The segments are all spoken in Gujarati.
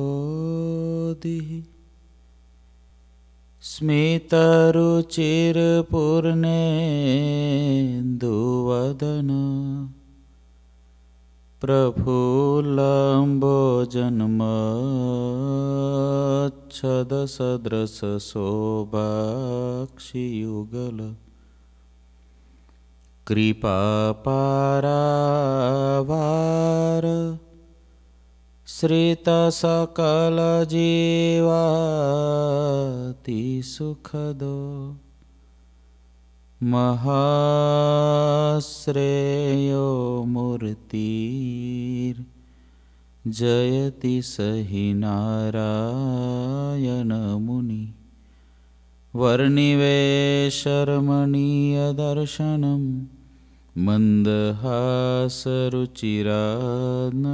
सदानन्दम्बोधिः स्मितरुचिरपूर्णेन्दुवदन प्रफुल्लम्बोजन्मच्छदसदृशशोभाक्षियुगल कृपापारावार। श्रितसकलजीवातिसुखदो महाश्रेयो मूर्तिर्जयति सहि नारायणमुनि। वर्णिवेशरमणीयदर्शनं मन्दहासरुचिरान्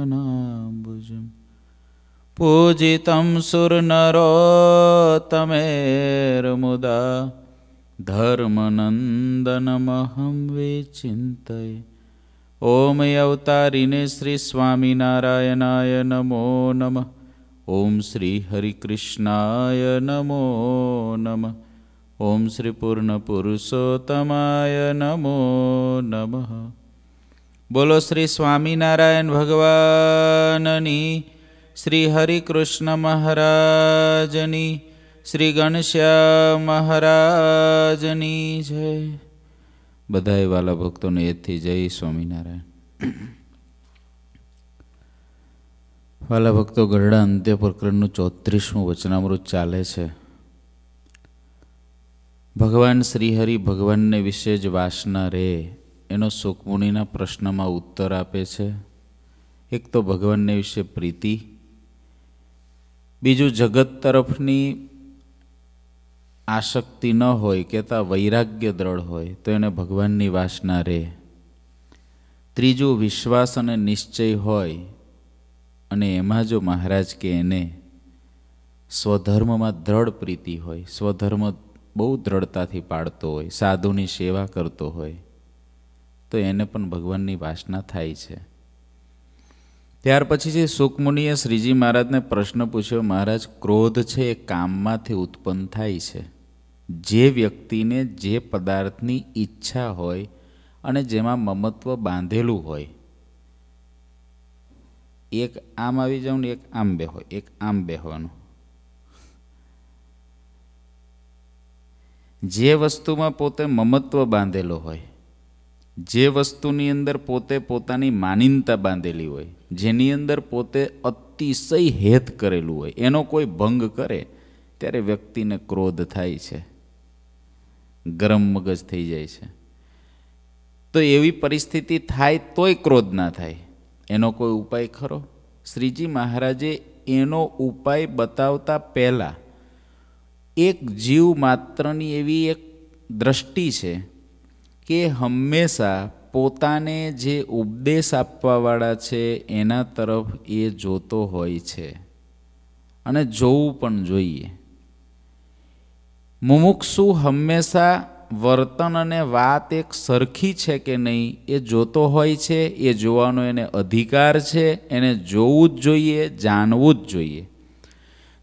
पूजितं सुरनरोतमेर्मुदा धर्मनन्दनमहं विचिन्तये। ॐ अवतारिणे श्रीस्वामिनारायणाय नमो नमः। ॐ श्रीहरिकृष्णाय नमो नमः। ઓમ શ્રી પૂર્ણ પુરુષોત્તમાય નમો નમઃ. બોલો શ્રી સ્વામિનારાયણ ભગવાનની, શ્રી હરિકૃષ્ણ મહારાજની, શ્રી ગણશ્યા મહારાજની જય. બધાએ વાલા ભક્તોને એથી જય સ્વામિનારાયણ. વાલા ભક્તો ગરડા અંત્ય પ્રકરણનું ચોત્રીસમું વચનામૃત ચાલે છે. ભગવાન શ્રીહરિ ભગવાનને વિશે જ વાસના રહે એનો સુખમુનિના પ્રશ્નમાં ઉત્તર આપે છે. એક તો ભગવાનને વિશે પ્રીતિ, બીજું જગત તરફની આસક્તિ ન હોય, કહેતા વૈરાગ્ય દ્રઢ હોય, તો એને ભગવાનની વાસના રહે ત્રીજું વિશ્વાસ અને નિશ્ચય હોય, અને એમાં જો મહારાજ કે એને સ્વધર્મમાં દ્રઢ પ્રીતિ હોય, સ્વધર્મ બહુ દ્રઢતાથી પાડતો હોય, સાધુની સેવા કરતો હોય, તો એને પણ ભગવાનની વાસના થાય છે. ત્યાર પછી જે સુખમુનિએ શ્રીજી મહારાજને પ્રશ્ન પૂછ્યો, મહારાજ, ક્રોધ છે એ કામમાંથી ઉત્પન્ન થાય છે. જે વ્યક્તિને જે પદાર્થની ઈચ્છા હોય અને જેમાં મમત્વ બાંધેલું હોય, એક આમ આવી જાઉં ને એક આમ બે હોય, એક આમ બેહવાનું. જે વસ્તુમાં પોતે મમત્વ બાંધેલો હોય, જે વસ્તુની અંદર પોતે પોતાની માનીનતા બાંધેલી હોય, જેની અંદર પોતે અતિશય હેત કરેલું હોય, એનો કોઈ ભંગ કરે, ત્યારે વ્યક્તિને ક્રોધ થાય છે. ગરમ મગજ થઈ જાય છે. તો એવી પરિસ્થિતિ થાય તોય ક્રોધ ના થાય. એનો કોઈ ઉપાય ખરો? શ્રીજી મહારાજે એનો ઉપાય બતાવતા પહેલાં એક જીવ માત્રની એવી એક દ્રષ્ટિ છે કે હંમેશા પોતાને જે ઉપદેશ આપવાવાળા છે એના તરફ એ જોતો હોય છે અને જોવું પણ જોઈએ. મુમુક્ષુ હંમેશા વર્તન અને વાત એક સરખી છે કે નહીં એ જોતો હોય છે, એ જોવાનો એને અધિકાર છે, એને જોવું જ જોઈએ, જાણવું જ જોઈએ.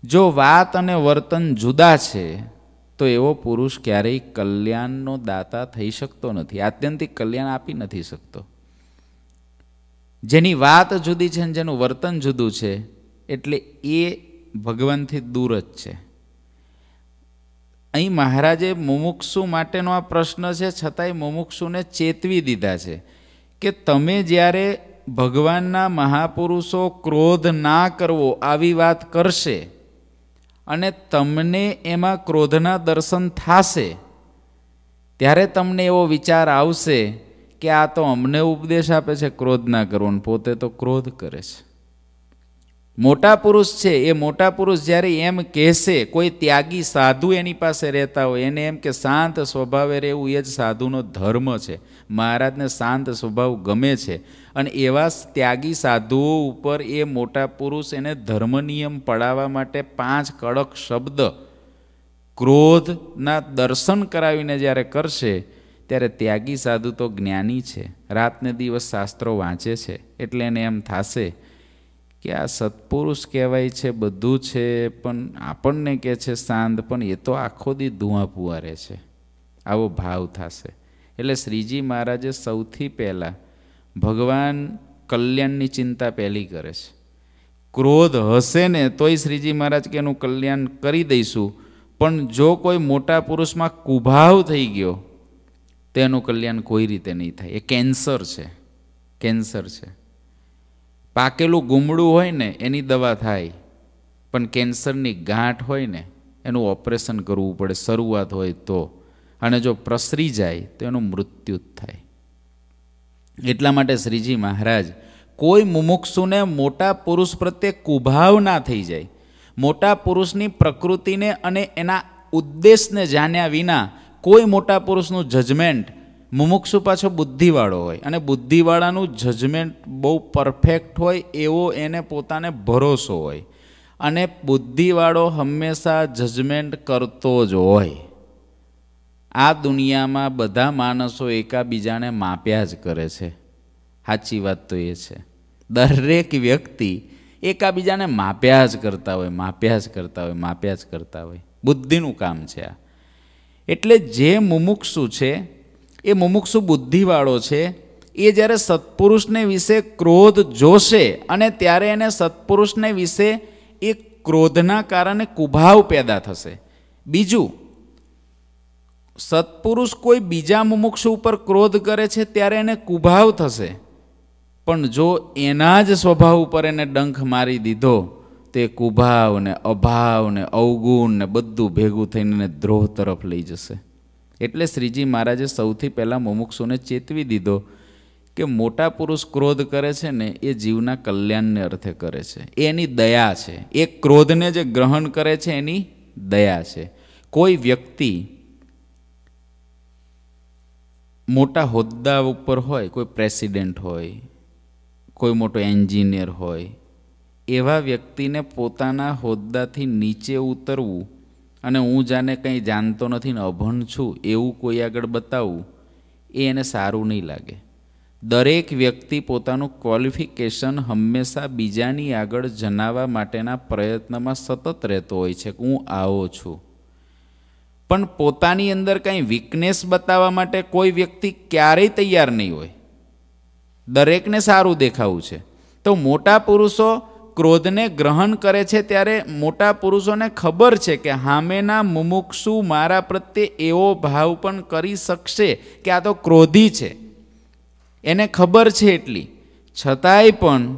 જો વાત અને વર્તન જુદા છે, તો એવો પુરુષ ક્યારેય કલ્યાણનો દાતા થઈ શકતો નથી, આત્યંતિક કલ્યાણ આપી નથી શકતો. જેની વાત જુદી છે અને જેનું વર્તન જુદું છે, એટલે એ ભગવાનથી દૂર જ છે. અહીં મહારાજે મુમુક્ષુ માટેનો આ પ્રશ્ન છે, છતાંય મુમુક્ષુને ચેતવી દીધા છે કે તમે જ્યારે ભગવાનના મહાપુરુષો ક્રોધ ના કરવો, આવી વાત કરશે અને તમને એમાં ક્રોધના દર્શન થશે, ત્યારે તમને એવો વિચાર આવશે કે આ તો અમને ઉપદેશ આપે છે ક્રોધ ના કરવો પોતે તો ક્રોધ કરે છે. મોટા પુરુષ છે, એ મોટા પુરુષ જ્યારે એમ કહેશે, કોઈ ત્યાગી સાધુ એની પાસે રહેતા હોય, એને એમ કે શાંત સ્વભાવે રહેવું એ જ સાધુનો ધર્મ છે. મહારાજને શાંત સ્વભાવ ગમે છે. અને એવા ત્યાગી સાધુઓ ઉપર એ મોટા પુરુષ એને ધર્મ નિયમ પડાવવા માટે પાંચ કડક શબ્દ ક્રોધના દર્શન કરાવીને જ્યારે કરશે, ત્યારે ત્યાગી સાધુ તો જ્ઞાની છે. રાતને દિવસ શાસ્ત્રો વાંચે છે. એટલે એને એમ થશે કે આ સત્પુરુષ કહેવાય છે, બધું છે, પણ આપણને કે છે સાંધ પણ એ તો આખો દી ધુઆ પુવારે છે. આવો ભાવ થશે. એટલે શ્રીજી મહારાજે સૌથી પહેલાં ભગવાન કલ્યાણની ચિંતા પહેલી કરે છે. ક્રોધ હશે ને તોય શ્રીજી મહારાજ કે એનું કલ્યાણ કરી દઈશું, પણ જો કોઈ મોટા પુરુષમાં કુભાવ થઈ ગયો તેનું કલ્યાણ કોઈ રીતે નહીં થાય. એ કેન્સર છે. કેન્સર છે. પાકેલું ગુમડું હોય ને, એની દવા થાય. પણ કેન્સરની ગાંઠ હોય ને, એનું ઓપરેશન કરવું પડે, શરૂઆત હોય તો. અને જો પ્રસરી જાય, તો એનું મૃત્યુ જ થાય. એટલા માટે શ્રીજી મહારાજ, કોઈ મુમુક્ષુને મોટા પુરુષ પ્રત્યે કુભાવ ના થઈ જાય. મોટા પુરુષની પ્રકૃતિને અને એના ઉદ્દેશને જાણ્યા વિના કોઈ મોટા પુરુષનું જજમેન્ટ મુમુક્ષુ પાછો બુદ્ધિવાળો હોય અને બુદ્ધિવાળાનું જજમેન્ટ બહુ પરફેક્ટ હોય એવો એને પોતાને ભરોસો હોય. અને બુદ્ધિવાળો હંમેશા જજમેન્ટ કરતો જ હોય. આ દુનિયામાં બધા માણસો એકાબીજાને માપ્યા જ કરે છે. સાચી વાત તો એ છે. દરેક વ્યક્તિ એકાબીજાને માપ્યા જ કરતા હોય, માપ્યા જ કરતા હોય, માપ્યા જ કરતા હોય. બુદ્ધિનું કામ છે આ. એટલે જે મુમુક્ષુ છે એ મુમુક્ષુ બુદ્ધિવાળો છે. એ જ્યારે સત્પુરુષને વિશે ક્રોધ જોશે અને ત્યારે એને સત્પુરુષને વિશે એ ક્રોધના કારણે કુભાવ પેદા થશે. બીજું, સત્પુરુષ કોઈ બીજા મુમુક્ષુ ઉપર ક્રોધ કરે છે ત્યારે એને કુભાવ થશે. પણ જો એના જ સ્વભાવ ઉપર એને ડંખ મારી દીધો, તે કુભાવ ને અભાવ ને અવગુણ ને બધું ભેગું થઈને દ્રોહ તરફ લઈ જશે. એટલે શ્રીજી મહારાજે સૌથી પહેલાં મુમુક્ષુને ચેતવી દીધો કે મોટા પુરુષ ક્રોધ કરે છે ને, એ જીવના કલ્યાણને અર્થે કરે છે. એની દયા છે. એ ક્રોધને જે ગ્રહણ કરે છે, એની દયા છે. કોઈ વ્યક્તિ મોટા હોદ્દા ઉપર હોય, કોઈ પ્રેસિડેન્ટ હોય, કોઈ મોટો એન્જિનિયર હોય, એવા વ્યક્તિને પોતાના હોદ્દાથી નીચે ઉતરવું અને હું જાને કંઈ જાણતો નથી ને અભણ છું, એવું કોઈ આગળ બતાવવું એ એને સારું નહીં લાગે. દરેક વ્યક્તિ પોતાનું ક્વોલિફિકેશન હંમેશા બીજાની આગળ જણાવવા માટેના પ્રયત્નમાં સતત રહેતો હોય છે કે હું આવો છું. પણ પોતાની અંદર કંઈ વીકનેસ બતાવવા માટે કોઈ વ્યક્તિ ક્યારેય તૈયાર નહીં હોય. દરેકને સારું દેખાવું છે. તો મોટા પુરુષો ક્રોધને ગ્રહણ કરે છે ત્યારે મોટા પુરુષોને ખબર છે કે હામેના મુમુક્ષુ મારા પ્રત્યે એવો ભાવ પણ કરી શકશે કે આ તો ક્રોધી છે. એને ખબર છે એટલી. છતાંય પણ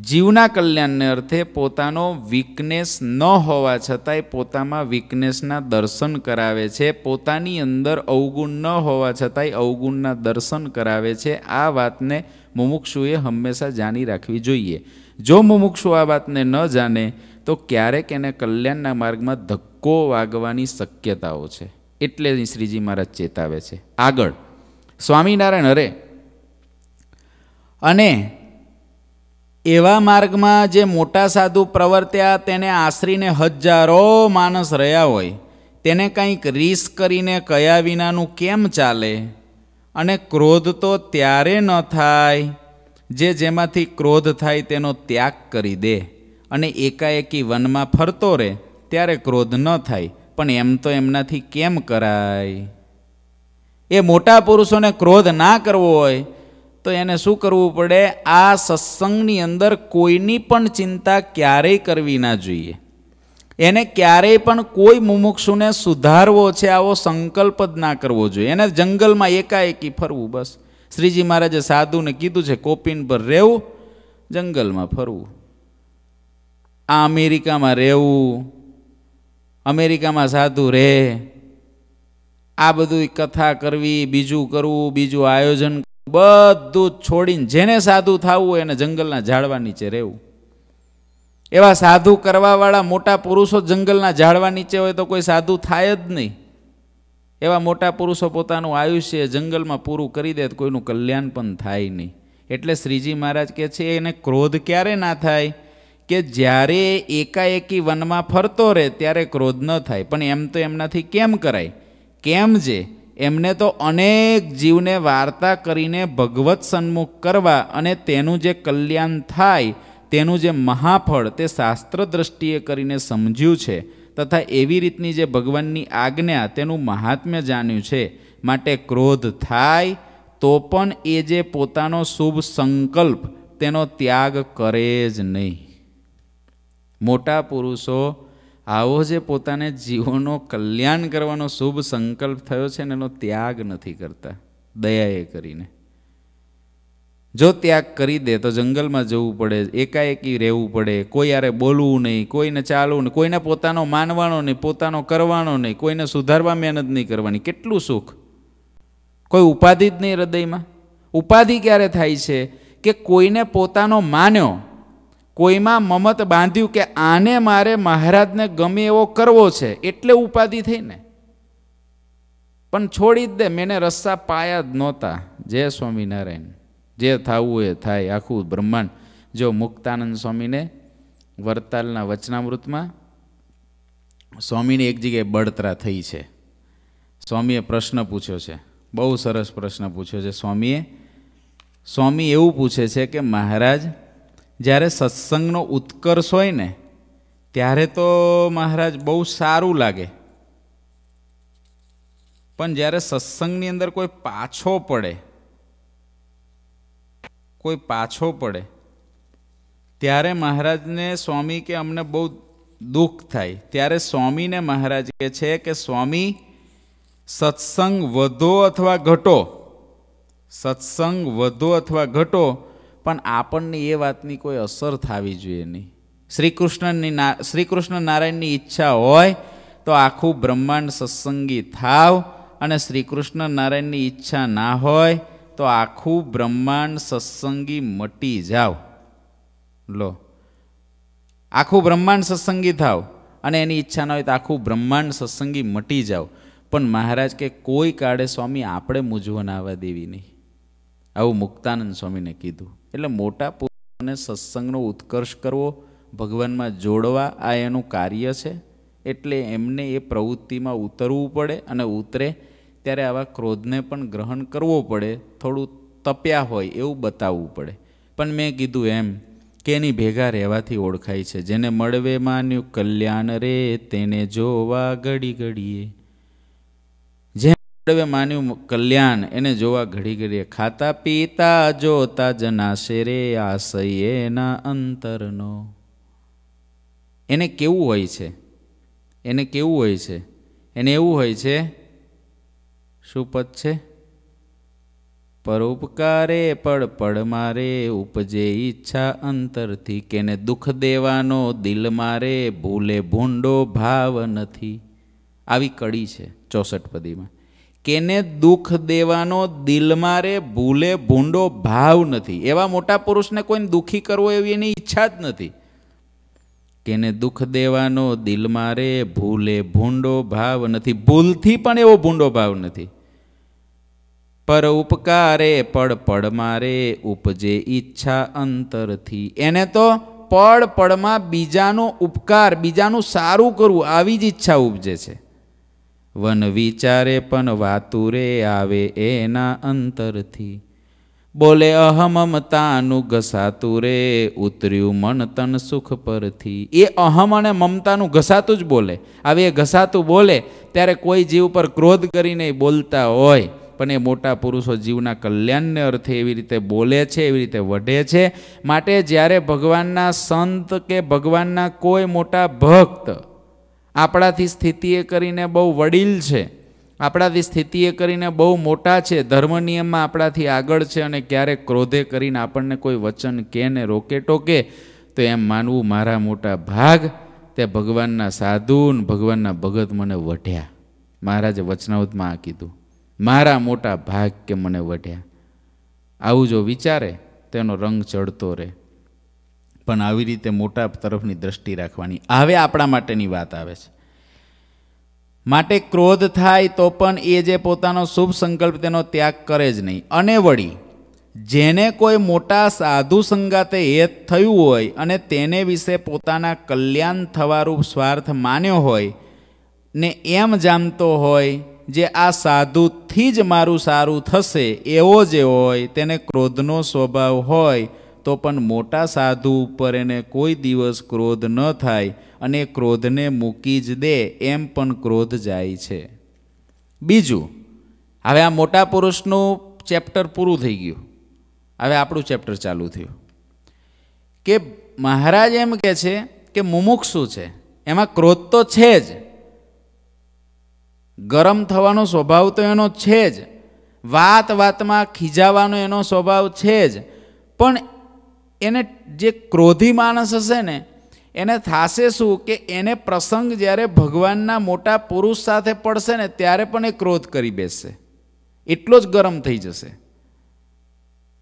જીવના કલ્યાણને અર્થે પોતાનો વીકનેસ ન હોવા છતાંય પોતામાં વીકનેસના દર્શન કરાવે છે. પોતાની અંદર અવગુણ ન હોવા છતાંય અવગુણના દર્શન કરાવે છે. આ વાતને મુમુક્ષુએ હંમેશા જાણી રાખવી જોઈએ. જો મુમુક્ષુ આ વાતને ન જાણે, તો ક્યારેક એને કલ્યાણના માર્ગમાં ધક્કો વાગવાની શક્યતાઓ છે. એટલે શ્રીજી મહારાજ ચેતાવે છે. આગળ, સ્વામિનારાયણ હરે અને એવા માર્ગમાં જે મોટા સાધુ પ્રવર્ત્યા, તેને આશરીને હજારો માણસ રહ્યા હોય, તેને કંઈક રીસ કરીને કયા વિનાનું કેમ ચાલે? અને ક્રોધ તો ત્યારે ન થાય જે જેમાંથી ક્રોધ થાય તેનો ત્યાગ કરી દે અને એકાએકી વનમાં ફરતો રહે ત્યારે ક્રોધ ન થાય, પણ એમ તો એમનાથી કેમ કરાય? એ મોટા પુરુષોને ક્રોધ ના કરવો હોય, તો એને શું કરવું પડે? આ સત્સંગની અંદર કોઈની પણ ચિંતા ક્યારેય કરવી ના જોઈએ. એને ક્યારેય પણ કોઈ મુમુક્ષુને સુધારવો છે આવો સંકલ્પ જ ના કરવો જોઈએ. એને જંગલમાં એકાએકી ફરવું બસ. શ્રીજી મહારાજે સાધુને કીધું છે, કોપીન પર રહેવું, જંગલમાં ફરવું. આ અમેરિકામાં રહેવું, અમેરિકામાં સાધુ રહે. આ બધું કથા કરવી, બીજું કરવું, બીજું આયોજન બધું છોડીને જેને સાધુ થવું એને જંગલના ઝાડવા નીચે રહેવું. એવા સાધુ કરવાવાળા મોટા પુરુષો જંગલના ઝાડવા નીચે હોય તો કોઈ સાધુ થાય જ નહીં. એવા મોટા પુરુષો પોતાનું આયુષ્ય જંગલમાં પૂરું કરી દે તો કોઈનું કલ્યાણ પણ થાય નહીં. એટલે શ્રીજી મહારાજ કહે છે, એને ક્રોધ ક્યારે ના થાય? કે જ્યારે એકાએકી વનમાં ફરતો રહે ત્યારે ક્રોધ ન થાય. પણ એમ તો એમનાથી કેમ કરાય? કેમ જે? એમને તો અનેક જીવને વાર્તા કરીને ભગવત સન્મુખ કરવા અને તેનું જે કલ્યાણ થાય, તેનું જે મહાફળ તે શાસ્ત્ર દ્રષ્ટિએ કરીને સમજ્યું છે. તથા એવી રીતની જે ભગવાનની આજ્ઞા તેનું મહાત્મ્ય જાણ્યું છે, માટે ક્રોધ થાય તો પણ એ જે પોતાનો શુભ સંકલ્પ તેનો ત્યાગ કરે જ નહીં. મોટા પુરુષો, આવો જે પોતાને જીવોનો કલ્યાણ કરવાનો શુભ સંકલ્પ થયો છે ને એનો ત્યાગ નથી કરતા, દયાએ કરીને. જો ત્યાગ કરી દે તો જંગલમાં જવું પડે, એકાએકી રહેવું પડે કોઈ યારે બોલવું નહીં, કોઈને ચાલવું નહીં, કોઈને પોતાનો માનવાનો નહીં, પોતાનો કરવાનો નહીં, કોઈને સુધારવા મહેનત નહીં કરવાની. કેટલું સુખ? કોઈ ઉપાધિ જ નહીં હૃદયમાં? ઉપાધિ ક્યારે થાય છે કે કોઈને પોતાનો માન્યો, કોઈમાં મમત બાંધ્યું કે આને મારે મહારાજને ગમે એવો કરવો છે, એટલે ઉપાધિ થઈ ને? પણ છોડી જ દે, મેને રસ્તા પાયા જ નહોતા. જય સ્વામિનારાયણ. જે થવું એ થાય. આખું બ્રહ્માંડ. જો મુક્તાનંદ સ્વામીને વરતાલના વચનામૃતમાં સ્વામીની એક જગ્યાએ બળતરા થઈ છે. સ્વામીએ પ્રશ્ન પૂછ્યો છે. બહુ સરસ પ્રશ્ન પૂછ્યો છે સ્વામીએ. સ્વામી એવું પૂછે છે કે મહારાજ, જ્યારે સત્સંગનો ઉત્કર્ષ હોય ને, ત્યારે તો મહારાજ બહુ સારું લાગે. પણ જ્યારે સત્સંગની અંદર કોઈ પાછો પડે કોઈ પાછો પડે. ત્યારે મહારાજને સ્વામી કે અમને બહુ દુઃખ થાય. ત્યારે સ્વામીને મહારાજ કહે છે કે, સ્વામી, સત્સંગ વધો અથવા ઘટો? સત્સંગ વધો અથવા ઘટો? પણ આપણને એ વાતની કોઈ અસર થવી જોઈએ નહીં. શ્રીકૃષ્ણની ના શ્રીકૃષ્ણ નારાયણની ઈચ્છા હોય તો આખું બ્રહ્માંડ સત્સંગી થાવ અને શ્રીકૃષ્ણ નારાયણની ઈચ્છા ના હોય તો આખું બ્રહ્માંડ સત્સંગી મટી જાવ. લો. આખું બ્રહ્માંડ સત્સંગી થાવ અને એની ઈચ્છા ના હોય તો આખું બ્રહ્માંડ સત્સંગી મટી જાવ. પણ મહારાજ કે કોઈ કાળે સ્વામી આપણે મૂંઝવણ આવવા દેવી નહીં. આવું મુક્તાનંદ સ્વામીને કીધું. એટલે મોટા પુરુષોને સત્સંગનો ઉત્કર્ષ કરવો, ભગવાનમાં જોડવા, આ એનું કાર્ય છે. એટલે એમને એ પ્રવૃત્તિમાં ઉતરવું પડે અને ઉતરે ત્યારે આવા ક્રોધને પણ ગ્રહણ કરવો પડે, થોડું તપ્યા હોય એવું બતાવવું પડે. પણ મેં કીધું એમ કે એની ભેગા રહેવાથી ઓળખાય છે, જેને મળવે માન્યું કલ્યાણ રે તેને જોવા ઘડી ઘડીએ. જે મળવે માન્યું કલ્યાણ, એને જોવા ઘડી ઘડીએ. ખાતા પીતા જોતા જનાશે રે આશય એના અંતરનો. એને કેવું હોય છે? એને કેવું હોય છે? એને એવું હોય છે શું પદ છે? પરોપકારે પડ પડ મારે, ઉપજે ઈચ્છા અંતરથી. કેને દુઃખ દેવાનો દિલ મારે, ભૂલે ભૂંડો ભાવ નથી. આવી કડી છે ચોસઠ પદીમાં. કેને દુઃખ દેવાનો દિલ મારે, ભૂલે ભૂંડો ભાવ નથી. એવા મોટા પુરુષને કોઈને દુઃખી કરવો એવી એની ઈચ્છા જ નથી. કેને દુઃખ દેવાનો દિલ મારે, ભૂલે ભૂંડો ભાવ નથી. ભૂલથી પણ એવો ભૂંડો ભાવ નથી. પર ઉપકારે પડ પડ મારે, ઉપજે ઈચ્છા અંતરથી. એને તો પડ પડમાં બીજાનો ઉપકાર, બીજાનું સારું કરવું, આવી જ ઈચ્છા ઉપજે છે. વન વિચારે પણ વાતુરે આવે એના અંતરથી. બોલે અહમમતાનું ઘસાતું રે, ઉતર્યું મન તન સુખ પરથી. એ અહમ અને મમતાનું ઘસાતું જ બોલે. આવી એ ઘસાતું બોલે ત્યારે કોઈ જીવ પર ક્રોધ કરીને બોલતા હોય. પણ એ મોટા પુરુષો જીવના કલ્યાણને અર્થે એવી રીતે બોલે છે, એવી રીતે વઢે છે. માટે જ્યારે ભગવાનના સંત કે ભગવાનના કોઈ મોટા ભક્ત આપણાથી સ્થિતિએ કરીને બહુ વડીલ છે આપણાથી સ્થિતિએ કરીને બહુ મોટા છે, ધર્મ નિયમમાં આપણાથી આગળ છે અને ક્યારેક ક્રોધે કરીને આપણને કોઈ વચન કે ને રોકે ટોકે, તો એમ માનવું મારા મોટા ભાગ, તે ભગવાનના સાધુ ભગવાનના ભગત મને વઢ્યા. મહારાજે વચનાવતમાં આ કીધું, મારા મોટા ભાગ કે મને વઢ્યા. આવું જો વિચારે તેનો રંગ ચડતો રહે. પણ આવી રીતે મોટા તરફની દ્રષ્ટિ રાખવાની, હવે આપણા માટેની વાત આવે છે. માટે ક્રોધ થાય તો પણ એ જે પોતાનો શુભ સંકલ્પ તેનો ત્યાગ કરે જ નહીં. અને વળી, જેને કોઈ મોટા સાધુ સંગાતે હેત થયું હોય અને તેને વિશે પોતાના કલ્યાણ થવારૂપ સ્વાર્થ માન્યો હોય, ને એમ જાણતો હોય જે આ સાધુથી જ મારું સારું થશે, એવો જે હોય, તેને ક્રોધનો સ્વભાવ હોય, તો પણ મોટા સાધુ ઉપર એને કોઈ દિવસ ક્રોધ ન થાય અને ક્રોધને મૂકી જ દે એમ પણ ક્રોધ જાય છે. બીજું, હવે આ મોટા પુરુષનું ચેપ્ટર પૂરું થઈ ગયું. હવે આપણું ચેપ્ટર ચાલુ થયું. કે મહારાજ એમ કે છે કે મુમુક્ષુ છે, એમાં ક્રોધ તો છે જ. ગરમ થવાનો સ્વભાવ તો એનો છે જ. વાત વાતમાં ખીજાવાનો એનો સ્વભાવ છે જ. પણ એને જે ક્રોધી માણસ હશે ને એને થશે શું કે એને પ્રસંગ જ્યારે ભગવાનના મોટા પુરુષ સાથે પડશે ને ત્યારે પણ એ ક્રોધ કરી બેસશે. એટલો જ ગરમ થઈ જશે.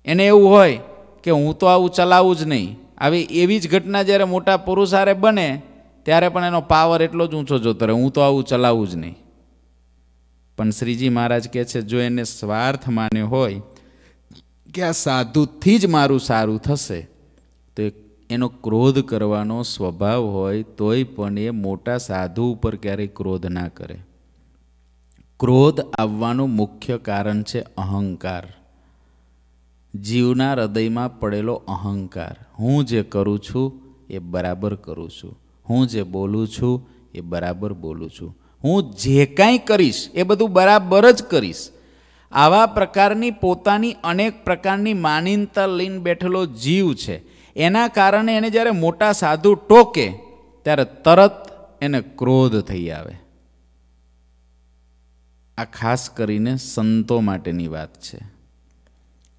એને એવું હોય કે હું તો આવું ચલાવું જ નહીં. આવી એવી જ ઘટના જ્યારે મોટા પુરુષ હારે બને, ત્યારે પણ એનો પાવર એટલો જ ઊંચો જોતો રહે, હું તો આવું ચલાવું જ નહીં. પણ શ્રીજી મહારાજ કહે છે, જો એને સ્વાર્થ માન્યો હોય કે આ સાધુથી જ મારું સારું થશે, તો એનો ક્રોધ કરવાનો સ્વભાવ હોય તોય પણ એ મોટા સાધુ ઉપર ક્યારેય ક્રોધ ના કરે. ક્રોધ આવવાનું મુખ્ય કારણ છે અહંકાર. જીવના હૃદયમાં પડેલો અહંકાર. હું જે કરું છું એ બરાબર કરું છું. હું જે બોલું છું એ બરાબર બોલું છું. હું જે કાંઈ કરીશ એ બધું બરાબર જ કરીશ. આવા પ્રકારની પોતાની અનેક પ્રકારની માનીનતા લઈને બેઠેલો જીવ છે. એના કારણે એને જ્યારે મોટા સાધુ ટોકે, ત્યારે તરત એને ક્રોધ થઈ આવે. આ ખાસ કરીને સંતો માટેની વાત છે.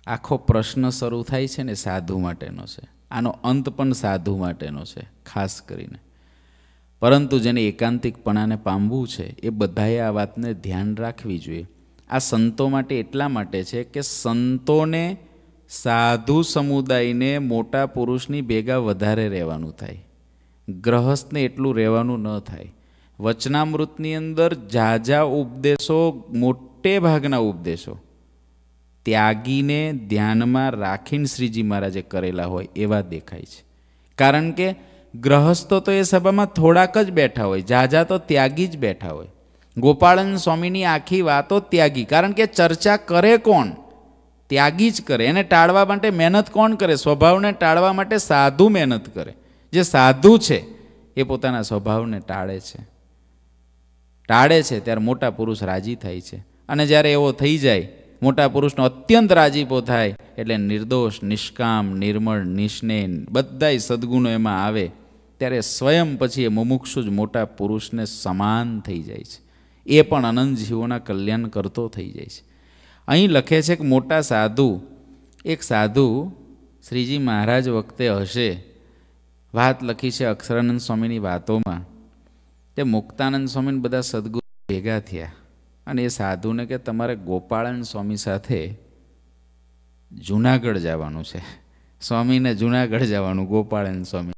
આખો પ્રશ્ન શરૂ થાય છે ને સાધુ માટેનો છે. આનો અંત પણ સાધુ માટેનો છે, ખાસ કરીને. પરંતુ જેને એકાંતિકપણાને પામવું છે, એ બધાએ આ વાતને ધ્યાન રાખવી જોઈએ. આ સંતો માટે એટલા માટે છે કે સંતોને સાધુ સમુદાયને મોટા પુરુષની ભેગા વધારે રહેવાનું થાય. ગ્રહસ્થને એટલું રહેવાનું ન થાય. વચનામૃતની અંદર ઝાઝા ઉપદેશો મોટે ભાગના ઉપદેશો. ત્યાગીને ધ્યાનમાં રાખીને શ્રીજી મહારાજે કરેલા હોય એવા દેખાય છે. કારણ કે ગ્રહસ્થો તો એ સભામાં થોડાક જ બેઠા હોય, જાજા તો ત્યાગી જ બેઠા હોય. ગોપાળન સ્વામીની આખી વાતો ત્યાગી. કારણ કે ચર્ચા કરે કોણ? ત્યાગી જ કરે. એને ટાળવા માટે મહેનત કોણ કરે? સ્વભાવને ટાળવા માટે સાધુ મહેનત કરે. જે સાધુ છે, એ પોતાના સ્વભાવને ટાળે છે. ટાળે છે, ત્યારે મોટા પુરુષ રાજી થાય છે. અને જ્યારે એવો થઈ જાય, મોટા પુરુષનો અત્યંત રાજીપો થાય, એટલે નિર્દોષ, નિષ્કામ, નિર્મળ, નિષ્નેન બધાય સદગુણો એમાં આવે, ત્યારે સ્વયં પછી એ મુમુક્ષુ જ મોટા પુરુષને સમાન થઈ જાય છે. એ પણ અનંત જીવોના કલ્યાણ કરતો થઈ જાય છે. અહીં લખે છે કે મોટા સાધુ, એક સાધુ શ્રીજી મહારાજ વખતે હશે. વાત લખી છે અક્ષરાનંદ સ્વામીની વાતોમાં. તે મુક્તાનંદ સ્વામીને બધા સદગુરુ ભેગા થયા. અને એ સાધુને કે તમારે ગોપાળન સ્વામી સાથે જુનાગઢ જવાનું છે. સ્વામીને જુનાગઢ જવાનું ગોપાળન સ્વામી.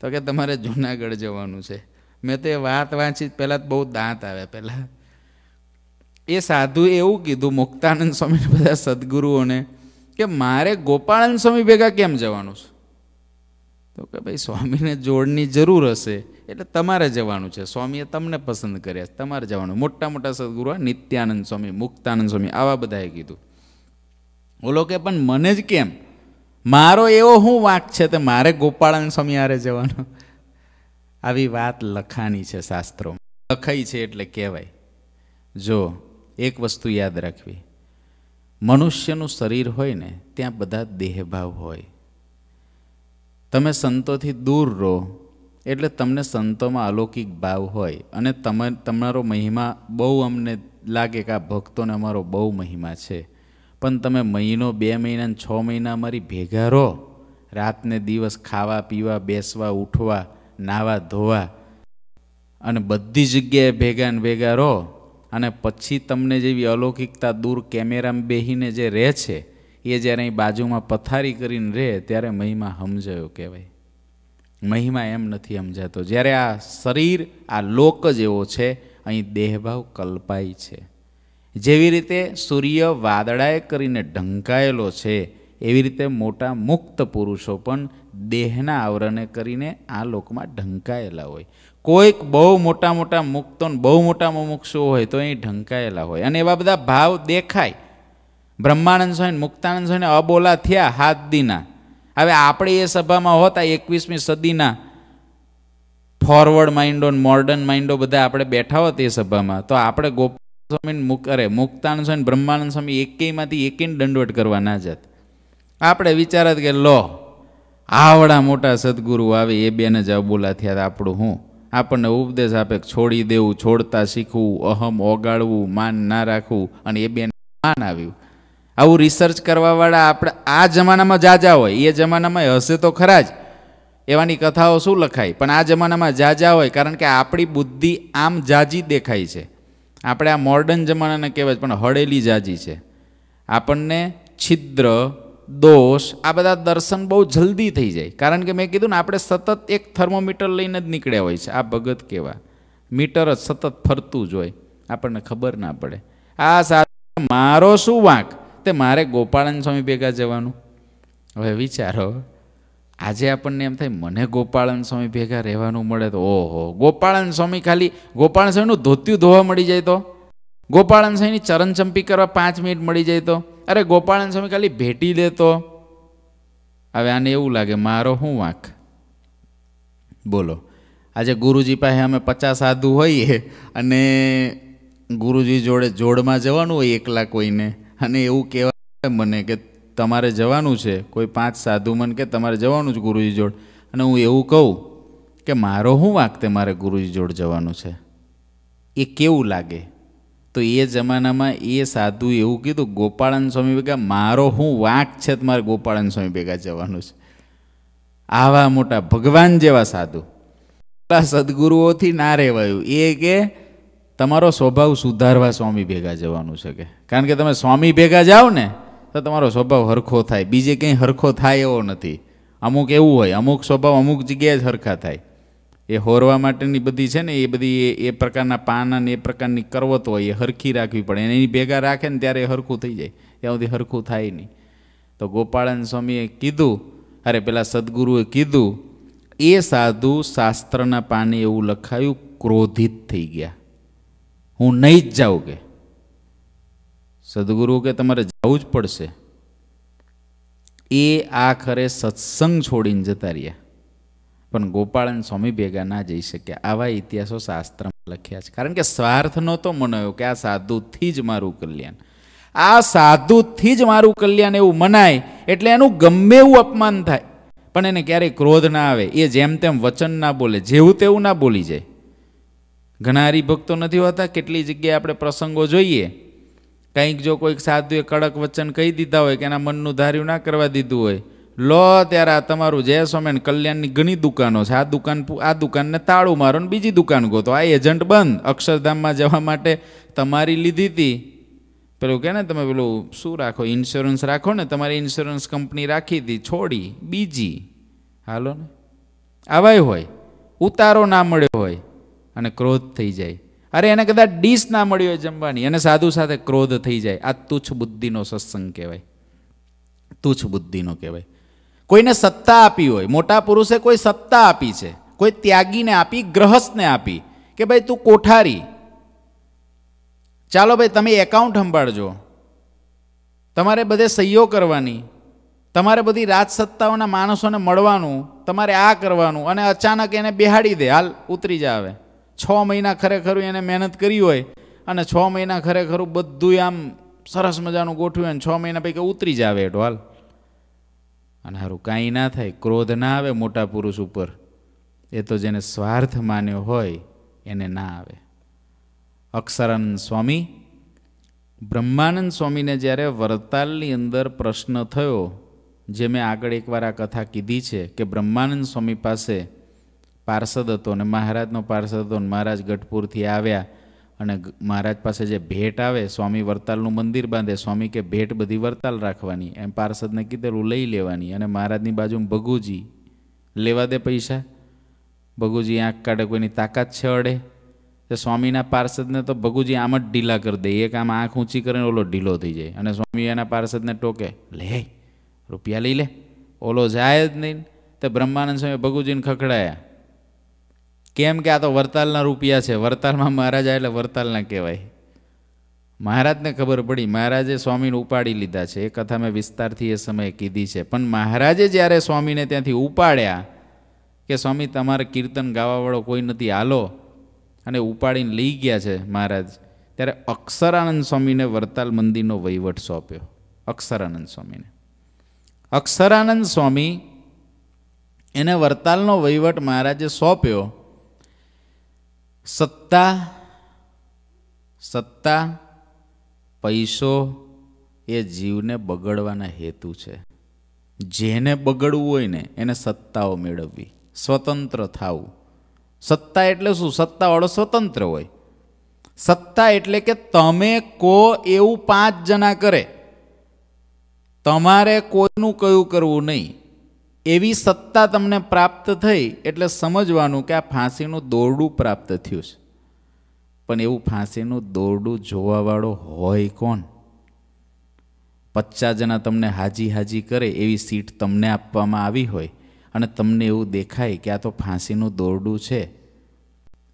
તો કે તમારે જુનાગઢ જવાનું છે. મેં તો વાત વાંચી પહેલાં બહુ દાંત આવ્યા પહેલાં. એ સાધુ એવું કીધું, મુક્તાનંદ સ્વામીને બધા સદગુરુઓને કે મારે ગોપાળાનંદ સ્વામી ભેગા કેમ જવાનું છે? તો કે ભાઈ, સ્વામીને જોડની જરૂર હશે, એટલે તમારે જવાનું છે. સ્વામીએ તમને પસંદ કર્યા તમારે જવાનું. મોટા મોટા સદગુરુ નિત્યાનંદ સ્વામી, મુક્તાનંદ સ્વામી, આવા બધાએ કીધું. ઓલો કે પણ મને જ કેમ? મારો એવો શું વાંક છે તે મારે ગોપાળાનંદ સ્વામી આરે જવાનો? આવી વાત લખાની છે શાસ્ત્રોમાં. લખાઈ છે એટલે કહેવાય. જો એક વસ્તુ યાદ રાખવી. મનુષ્યનું શરીર હોય ને, ત્યાં બધા દેહભાવ હોય. તમે સંતોથી દૂર રહો, એટલે તમને સંતોમાં અલૌકિક ભાવ હોય અને તમે, તમારો મહિમા બહુ અમને લાગે કે આ ભક્તોને અમારો બહુ મહિમા છે. પણ તમે મહિનો, બે મહિના છ મહિના અમારી ભેગા રહો. રાતને દિવસ ખાવા, પીવા, બેસવા, ઉઠવા, નાવા, ધોવા અને બધી જગ્યાએ ભેગા ને ભેગા રહો. અને પછી તમને જેવી અલૌકિકતા દૂર કેમેરામાં બેહીને જે રહે છે, એ જ્યારે અહીં બાજુમાં પથારી કરીને રહે, ત્યારે મહિમા સમજાયો કહેવાય. મહિમા એમ નથી સમજાતો. જ્યારે આ શરીર, આ લોક જ એવો છે, અહીં દેહભાવ કલ્પાય છે. જેવી રીતે સૂર્ય વાદળાએ કરીને ઢંકાયેલો છે, એવી રીતે મોટા મુક્ત પુરુષો પણ દેહના આવરણે કરીને આ લોકમાં ઢંકાયેલા હોય. કોઈક બહુ મોટા મોટા મુક્તો બહુ મોટા મુમુક્ષો હોય તો અહીં ઢંકાયેલા હોય. અને એવા બધા ભાવ દેખાય. બ્રહ્માનંદ સ્વામી મુક્તાનંદ સ્વામી અબોલા થયા હાથ દીના. હવે આપણે એ સભામાં હોતા એકવીસમી સદીના ફોરવર્ડ માઇન્ડો મોડર્ન માઇન્ડો બધા આપણે બેઠા હોત એ સભામાં, તો આપણે ગોપાલ સ્વામી મુક, અરે મુક્તાનંદ સ્વામી બ્રહ્માનંદ સ્વામી એકેયમાંથી એકેય દંડવટ કરવા ના જાત. આપણે વિચારત કે લો, આવડા મોટા સદગુરુ આવે એ બેને જ અબોલા થયા આપણું હું. આપણને ઉપદેશ આપે છોડી દેવું, છોડતા શીખવું, અહમ ઓગાળવું, માન ના રાખવું અને એ બેન માન આવ્યું. આવું રિસર્ચ કરવાવાળા આપણે, આ જમાનામાં જાજા હોય, એ જમાનામાં હશે તો ખરા જ. એવાની કથાઓ શું લખાય? પણ આ જમાનામાં જાજા હોય, કારણ કે આપણી બુદ્ધિ આમ જાજી દેખાય છે. આપણે આ મોર્ડન જમાનાને કહેવાય પણ હળેલી જાજી છે. આપણને છિદ્ર દોષ, આ બધા દર્શન બહુ જલ્દી થઈ જાય. કારણ કે મેં કીધું ને, આપણે સતત એક થર્મોમીટર લઈને જ નીકળ્યા હોય છે. આ ભગત કેવા? મીટર જ સતત ફરતું જ હોય. આપણને ખબર ના પડે. આ સાથે મારો શું વાંક? તે મારે ગોપાળન સ્વામી ભેગા જવાનું. હવે વિચારો, આજે આપણને એમ થાય, મને ગોપાળન સ્વામી ભેગા રહેવાનું મળે તો, ઓહો, ગોપાળન સ્વામી ખાલી, ગોપાળન સ્વામીનું ધોત્યું ધોવા મળી જાય તો? ગોપાળન સ્વામીની ચરણચંપી કરવા પાંચ મિનિટ મળી જાય તો? અરે ગોપાળન સ્વામી ખાલી ભેટી દેતો હવે આને એવું લાગે, મારો હું વાંક? બોલો. આજે ગુરુજી પાસે અમે પચાસ સાધુ હોઈએ અને ગુરુજી જોડે જોડમાં જવાનું હોય એકલા કોઈને. અને એવું કહેવા મને કે તમારે જવાનું છે. કોઈ પાંચ સાધુ મને કે તમારે જવાનું છે ગુરુજી જોડ. અને હું એવું કહું કે મારો શું વાંક તે મારે ગુરુજી જોડ જવાનું છે? એ કેવું લાગે? તો એ જમાનામાં એ સાધુ એવું કીધું, ગોપાળન સ્વામી ભેગા, મારો હું વાંક છે તો મારે ગોપાળન સ્વામી ભેગા જવાનું છે. આવા મોટા ભગવાન જેવા સાધુ. સદગુરુઓથી ના રહેવાયું એ કે, તમારો સ્વભાવ સુધારવા સ્વામી ભેગા જવાનું છે કે. કારણ કે તમે સ્વામી ભેગા જાઓ ને, તો તમારો સ્વભાવ હરખો થાય. બીજે કંઈ હરખો થાય એવો નથી. અમુક એવું હોય, અમુક સ્વભાવ અમુક જગ્યાએ જ હરખા થાય. એ હોરવા માટેની બધી છે ને, એ બધી એ પ્રકારના પાન અને એ પ્રકારની કરવત હોય એ હરખી રાખવી પડે. એની ભેગા રાખે ને ત્યારે હરખું થઈ જાય. ત્યાં સુધી હરખું થાય નહીં. તો ગોપાળન સ્વામીએ કીધું, અરે પેલા સદગુરુએ કીધું, એ સાધુ શાસ્ત્રના પાને એવું લખાયું, ક્રોધિત થઈ ગયા. હું નહીં જ જાઉં કે. સદગુરુ કે, તમારે જવું જ પડશે. એ આખરે સત્સંગ છોડીને જતા રહ્યા. પણ ગોપાળન સ્વામી ભેગા ના જઈ શક્યા. આવા ઇતિહાસો શાસ્ત્રમાં લખ્યા છે. કારણ કે સ્વાર્થ નહોતો મનાયો કે આ સાધુથી જ મારું કલ્યાણ. આ સાધુથી જ મારું કલ્યાણ એવું મનાય એટલે એનું ગમે એવું અપમાન થાય. પણ એને ક્યારેય ક્રોધ ના આવે. એ જેમ તેમ વચન ના બોલે. જેવું તેવું ના બોલી જાય. ઘણા હરિભક્તો નથી હોતા. કેટલી જગ્યાએ આપણે પ્રસંગો જોઈએ. કંઈક જો કોઈક સાધુએ કડક વચન કહી દીધા હોય કે એના મનનું ધાર્યું ના કરવા દીધું હોય લો, ત્યારે આ તમારું જય સ્વામી કલ્યાણની ઘણી દુકાનો છે. આ દુકાન આ દુકાનને તાળું મારો ને બીજી દુકાન ગોતો. આ એજન્ટ બંધ. અક્ષરધામમાં જવા માટે તમારી લીધી હતી પેલું કે ને તમે પેલું શું રાખો? ઇન્સ્યોરન્સ રાખો ને, તમારી ઇન્સ્યોરન્સ કંપની રાખી હતી છોડી. બીજી. હાલો ને. આવાય હોય. ઉતારો ના મળ્યો હોય અને ક્રોધ થઈ જાય. અરે એને કદાચ ડીશ ના મળી હોય જમવાની અને સાધુ સાથે ક્રોધ થઈ જાય. આ તુચ્છ બુદ્ધિનો સત્સંગ કહેવાય. તુચ્છ બુદ્ધિનો કહેવાય. કોઈને સત્તા આપી હોય, મોટા પુરુષે કોઈ સત્તા આપી છે, કોઈ ત્યાગીને આપી, ગ્રહસ્થને આપી, કે ભાઈ તું કોઠારી. ચાલો ભાઈ, તમે એકાઉન્ટ સંભાળજો. તમારે બધે સહીઓ કરવાની, તમારે બધી રાજસત્તાઓના માણસોને મળવાનું, તમારે આ કરવાનું, અને અચાનક એને બેહાડી દે, હાલ ઉતરી જાવે છ મહિના ખરેખરું એને મહેનત કરી હોય, અને છ મહિના ખરેખરું બધું આમ સરસ મજાનું ગોઠવ્યું અને છ મહિના પૈકી ઉતરી જાવે એટો હાલ. અને સારું કાંઈ ના થાય, ક્રોધ ના આવે મોટા પુરુષ ઉપર, એ તો જેને સ્વાર્થ માન્યો હોય, એને ના આવે. અક્ષરાનંદ સ્વામી, બ્રહ્માનંદ સ્વામીને જ્યારે વરતાલની અંદર પ્રશ્ન થયો, જે મેં આગળ એકવાર આ કથા કીધી છે કે બ્રહ્માનંદ સ્વામી પાસે પાર્ષદ હતો અને મહારાજનો પાર્ષદ હતો અને મહારાજ ગઢપુરથી આવ્યા અને મહારાજ પાસે જે ભેટ આવે, સ્વામી વરતાલનું મંદિર બાંધે સ્વામી કે ભેટ બધી વરતાલ રાખવાની. એમ પાર્ષદને કીધેલું, લઈ લેવાની. અને મહારાજની બાજુમાં ભગુજી, લેવા દે પૈસા. ભગુજી આંખ કાઢે, કોઈની તાકાત છે અડે. તો સ્વામીના પાર્ષદને તો ભગુજી આમ જ ઢીલા કરી દે. એક આમ આંખ ઊંચી કરીને ઓલો ઢીલો થઈ જાય. અને સ્વામી એના પાર્ષદને ટોકે, લે, રૂપિયા લઈ લે. ઓલો જાય જ નહીં. તો બ્રહ્માનંદ સ્વામી ભગુજીને ખખડાયા. કેમ કે આ તો વરતાલના રૂપિયા છે. વરતાલમાં મહારાજા એટલે વરતાલના કહેવાય. મહારાજને ખબર પડી, મહારાજે સ્વામીને ઉપાડી લીધા છે. એ કથા મેં વિસ્તારથી એ સમયે કીધી છે. પણ મહારાજે જ્યારે સ્વામીને ત્યાંથી ઉપાડ્યા કે સ્વામી, તમારે કીર્તન ગાવાવાળો કોઈ નથી, હાલો. અને ઉપાડીને લઈ ગયા છે મહારાજ. ત્યારે અક્ષરાનંદ સ્વામીને વરતાલ મંદિરનો વહીવટ સોંપ્યો. અક્ષરાનંદ સ્વામીને. અક્ષરાનંદ સ્વામી એને વરતાલનો વહીવટ મહારાજે સોંપ્યો સત્તા સત્તા, પૈસો એ જીવને બગડવાના હેતુ છે. જેને બગડવું હોય ને, એને સત્તાઓ મેળવવી. સ્વતંત્ર થવું. સત્તા એટલે શું? સત્તાવાળો સ્વતંત્ર હોય. સત્તા એટલે કે તમે કો એવું પાંચ જણા કરે. તમારે કોઈનું કયું કરવું નહીં. એવી સત્તા તમને પ્રાપ્ત થઈ એટલે સમજવાનું કે આ ફાંસીનું દોરડું પ્રાપ્ત થયું છે. પણ એવું ફાંસીનું દોરડું જોવાવાળો હોય કોણ? પચાસ જણા તમને હાજી હાજી કરે એવી સીટ તમને આપવામાં આવી હોય અને તમને એવું દેખાય કે આ તો ફાંસીનું દોરડું છે.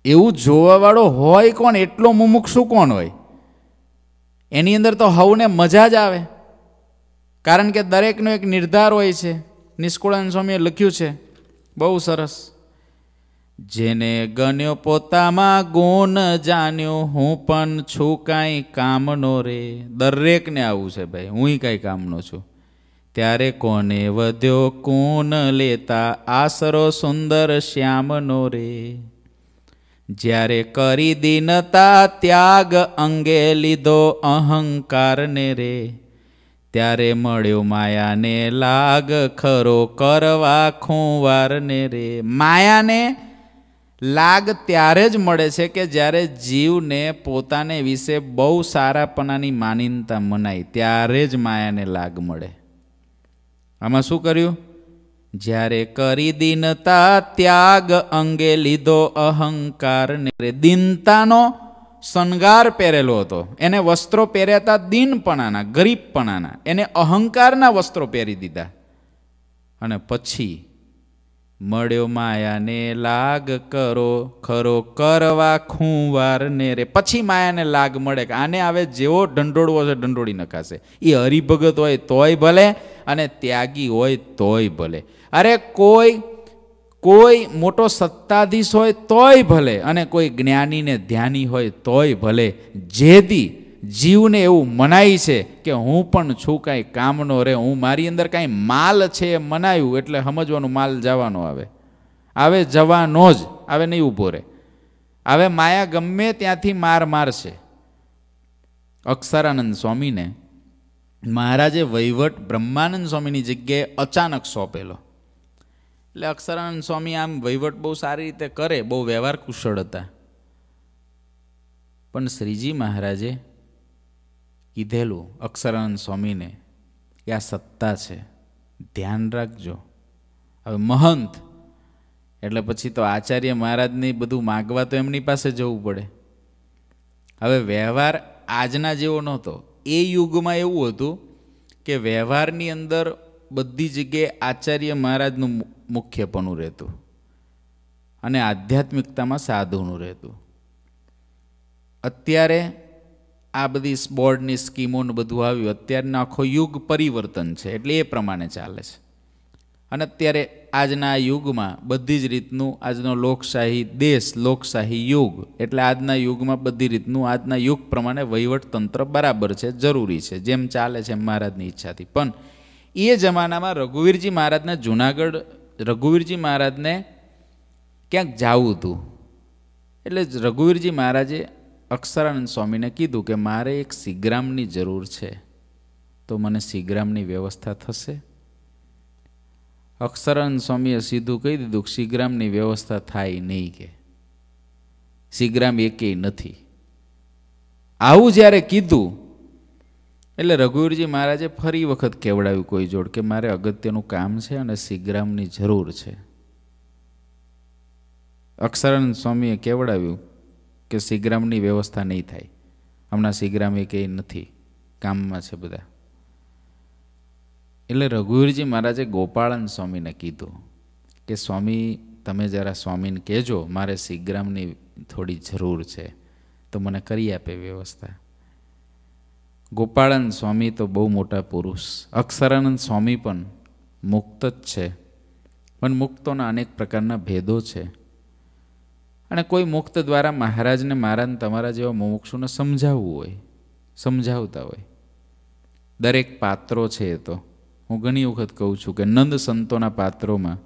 એવું જોવાવાળો હોય કોણ? એટલો મુમુક્ષુ કોણ હોય? એની અંદર તો હવને મજા જ આવે. કારણ કે દરેકનો એક નિર્ધાર હોય છે. નિષ્કુળાનંદ સ્વામીએ લખ્યું છે. બહુ સરસ. જેને ગણ્યો પોતામાં ગુણ જાણ્યો, હું પણ છું કાંઈ કામનો રે. દરેકને આવું છે ભાઈ હું કાંઈ કામનો છું. ત્યારે કોને વધ્યો કુન લેતા? આસરો સુંદર શ્યામનો રે. જ્યારે કરી દીનતા ત્યાગ અંગે લીધો અહંકારને રે. ત્યારે મળ્યો માયાને લાગ, ખરો કરવા ખૂંવારને રે. માયાને લાગ ત્યારે જ મળે છે કે જ્યારે જીવને પોતાને વિશે બહુ સારાપણાની માનીનતા મનાય, ત્યારે જ માયાને લાગ મળે. આમાં શું કર્યું? જ્યારે કરી દીનતા ત્યાગ અંગે લીધો અહંકાર ને રે. દીનતાનો શણગાર પહેરેલો હતો. એને વસ્ત્રો પહેર્યા હતા દીનપણાના, ગરીબપણાના, એને અહંકારના વસ્ત્રો પહેરી દીધા. અને પછી મળ્યો માયાને લાગ કરો, ખરો કરવા ખૂંવાર ને રે. પછી માયાને લાગ મળે કે આને આવે જેવો ઢંઢોળવો છે ઢંઢોળી નખાશે. એ હરિભગત હોય તોય ભલે અને ત્યાગી હોય તોય ભલે. અરે કોઈ કોઈ મોટો સત્તાધીશ હોય તોય ભલે અને કોઈ જ્ઞાની ને ધ્યાની હોય તોય ભલે, જેદી જીવને એવું મનાય છે કે હું પણ છું કાંઈ કામનો રે, હું મારી અંદર કાંઈ માલ છે એ મનાયું એટલે સમજવાનું માલ જવાનો આવે. આવે જવાનો જ, આવે નહીં ઊભો રહે હવે માયા ગમે ત્યાંથી માર મારશે. અક્ષરાનંદ સ્વામીને મહારાજે વહીવટ બ્રહ્માનંદ સ્વામીની જગ્યાએ અચાનક સોંપેલો. એટલે અક્ષરાનંદ સ્વામી આમ વહીવટ બહુ સારી રીતે કરે, બહુ વ્યવહાર કુશળ હતા. પણ શ્રીજી મહારાજે કીધેલું અક્ષરાનંદ સ્વામીને કે આ સત્તા છે, ધ્યાન રાખજો. હવે મહંત, એટલે પછી તો આચાર્ય મહારાજને બધું માગવા તો એમની પાસે જવું પડે. હવે વ્યવહાર આજના જેવો નહોતો. એ યુગમાં એવું હતું કે વ્યવહારની અંદર બધી જગ્યાએ આચાર્ય મહારાજનું મુખ્યપણું રહેતું. અને આધ્યાત્મિકતામાં સાધુનું રહેતું. અત્યારે આ બધી બોર્ડની સ્કીમો ને બધું આવ્યું, અત્યારનો આખો યુગ પરિવર્તન છે, એટલે એ પ્રમાણે ચાલે છે. અને અત્યારે આજના યુગમાં બધી જ રીતનું, આજનો લોકશાહી દેશ, લોકશાહી યુગ, એટલે આજના યુગમાં બધી રીતનું, આજના યુગ પ્રમાણે વહીવટતંત્ર બરાબર છે, જરૂરી છે, જેમ ચાલે છે મહારાજની ઈચ્છાથી. પણ એ જમાનામાં રઘુવીરજી મહારાજના જુનાગઢ રઘુવીરજી મહારાજને ક્યાંક જાવું હતું. એટલે રઘુવીરજી મહારાજે અક્ષરાનંદ સ્વામીને કીધું કે મારે એક સિગ્રામની જરૂર છે. તો મને સિગ્રામની વ્યવસ્થા થશે. અક્ષરાનંદ સ્વામીએ સીધું કહી દીધું કે સિગ્રામની વ્યવસ્થા થાય નહીં કે. સિગ્રામ એકેય નથી. આવું જ્યારે કીધું એટલે રઘુવીરજી મહારાજે ફરી વખત કેવડાવ્યું કોઈ જોડ કે મારે અગત્યનું કામ છે અને સિગ્રામની જરૂર છે. અક્ષરાનંદ સ્વામીએ કેવડાવ્યું કે સિગ્રામની વ્યવસ્થા નહીં થાય. હમણાં સિગ્રામ એ કંઈ નથી. કામમાં છે બધા. એટલે રઘુવીરજી મહારાજે ગોપાળન સ્વામીને કીધું કે, સ્વામી, તમે જરા સ્વામીને કહેજો, મારે સિગ્રામની થોડી જરૂર છે. તો મને કરી આપે વ્યવસ્થા. ગોપાળાનંદ સ્વામી તો બહુ મોટા પુરુષ. અક્ષરાનંદ સ્વામી પણ મુક્ત જ છે. પણ મુક્તોના અનેક પ્રકારના ભેદો છે. અને કોઈ મુક્ત દ્વારા મહારાજને મારાને તમારા જેવા મુમુક્ષુને સમજાવવું હોય, સમજાવતા હોય. દરેક પાત્રો છે એ તો. હું ઘણી વખત કહું છું કે નંદ સંતોના પાત્રોમાં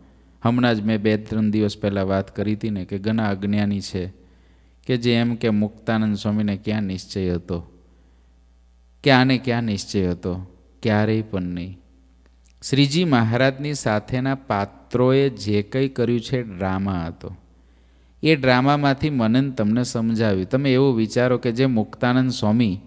હમણાં જ મેં બે ત્રણ દિવસ પહેલાં વાત કરી હતી ને કે ઘણા અજ્ઞાની છે કે જે એમ કે મુક્તાનંદ સ્વામીને ક્યાં નિશ્ચય હતો? કે આને ક્યાં નિશ્ચય હતો? ક્યારેય પણ નહીં. શ્રીજી મહારાજની સાથેના પાત્રોએ જે કંઈ કર્યું છે, ડ્રામા હતો. એ ડ્રામામાંથી મને તમને સમજાવ્યું. તમે એવું વિચારો કે જે મુક્તાનંદ સ્વામી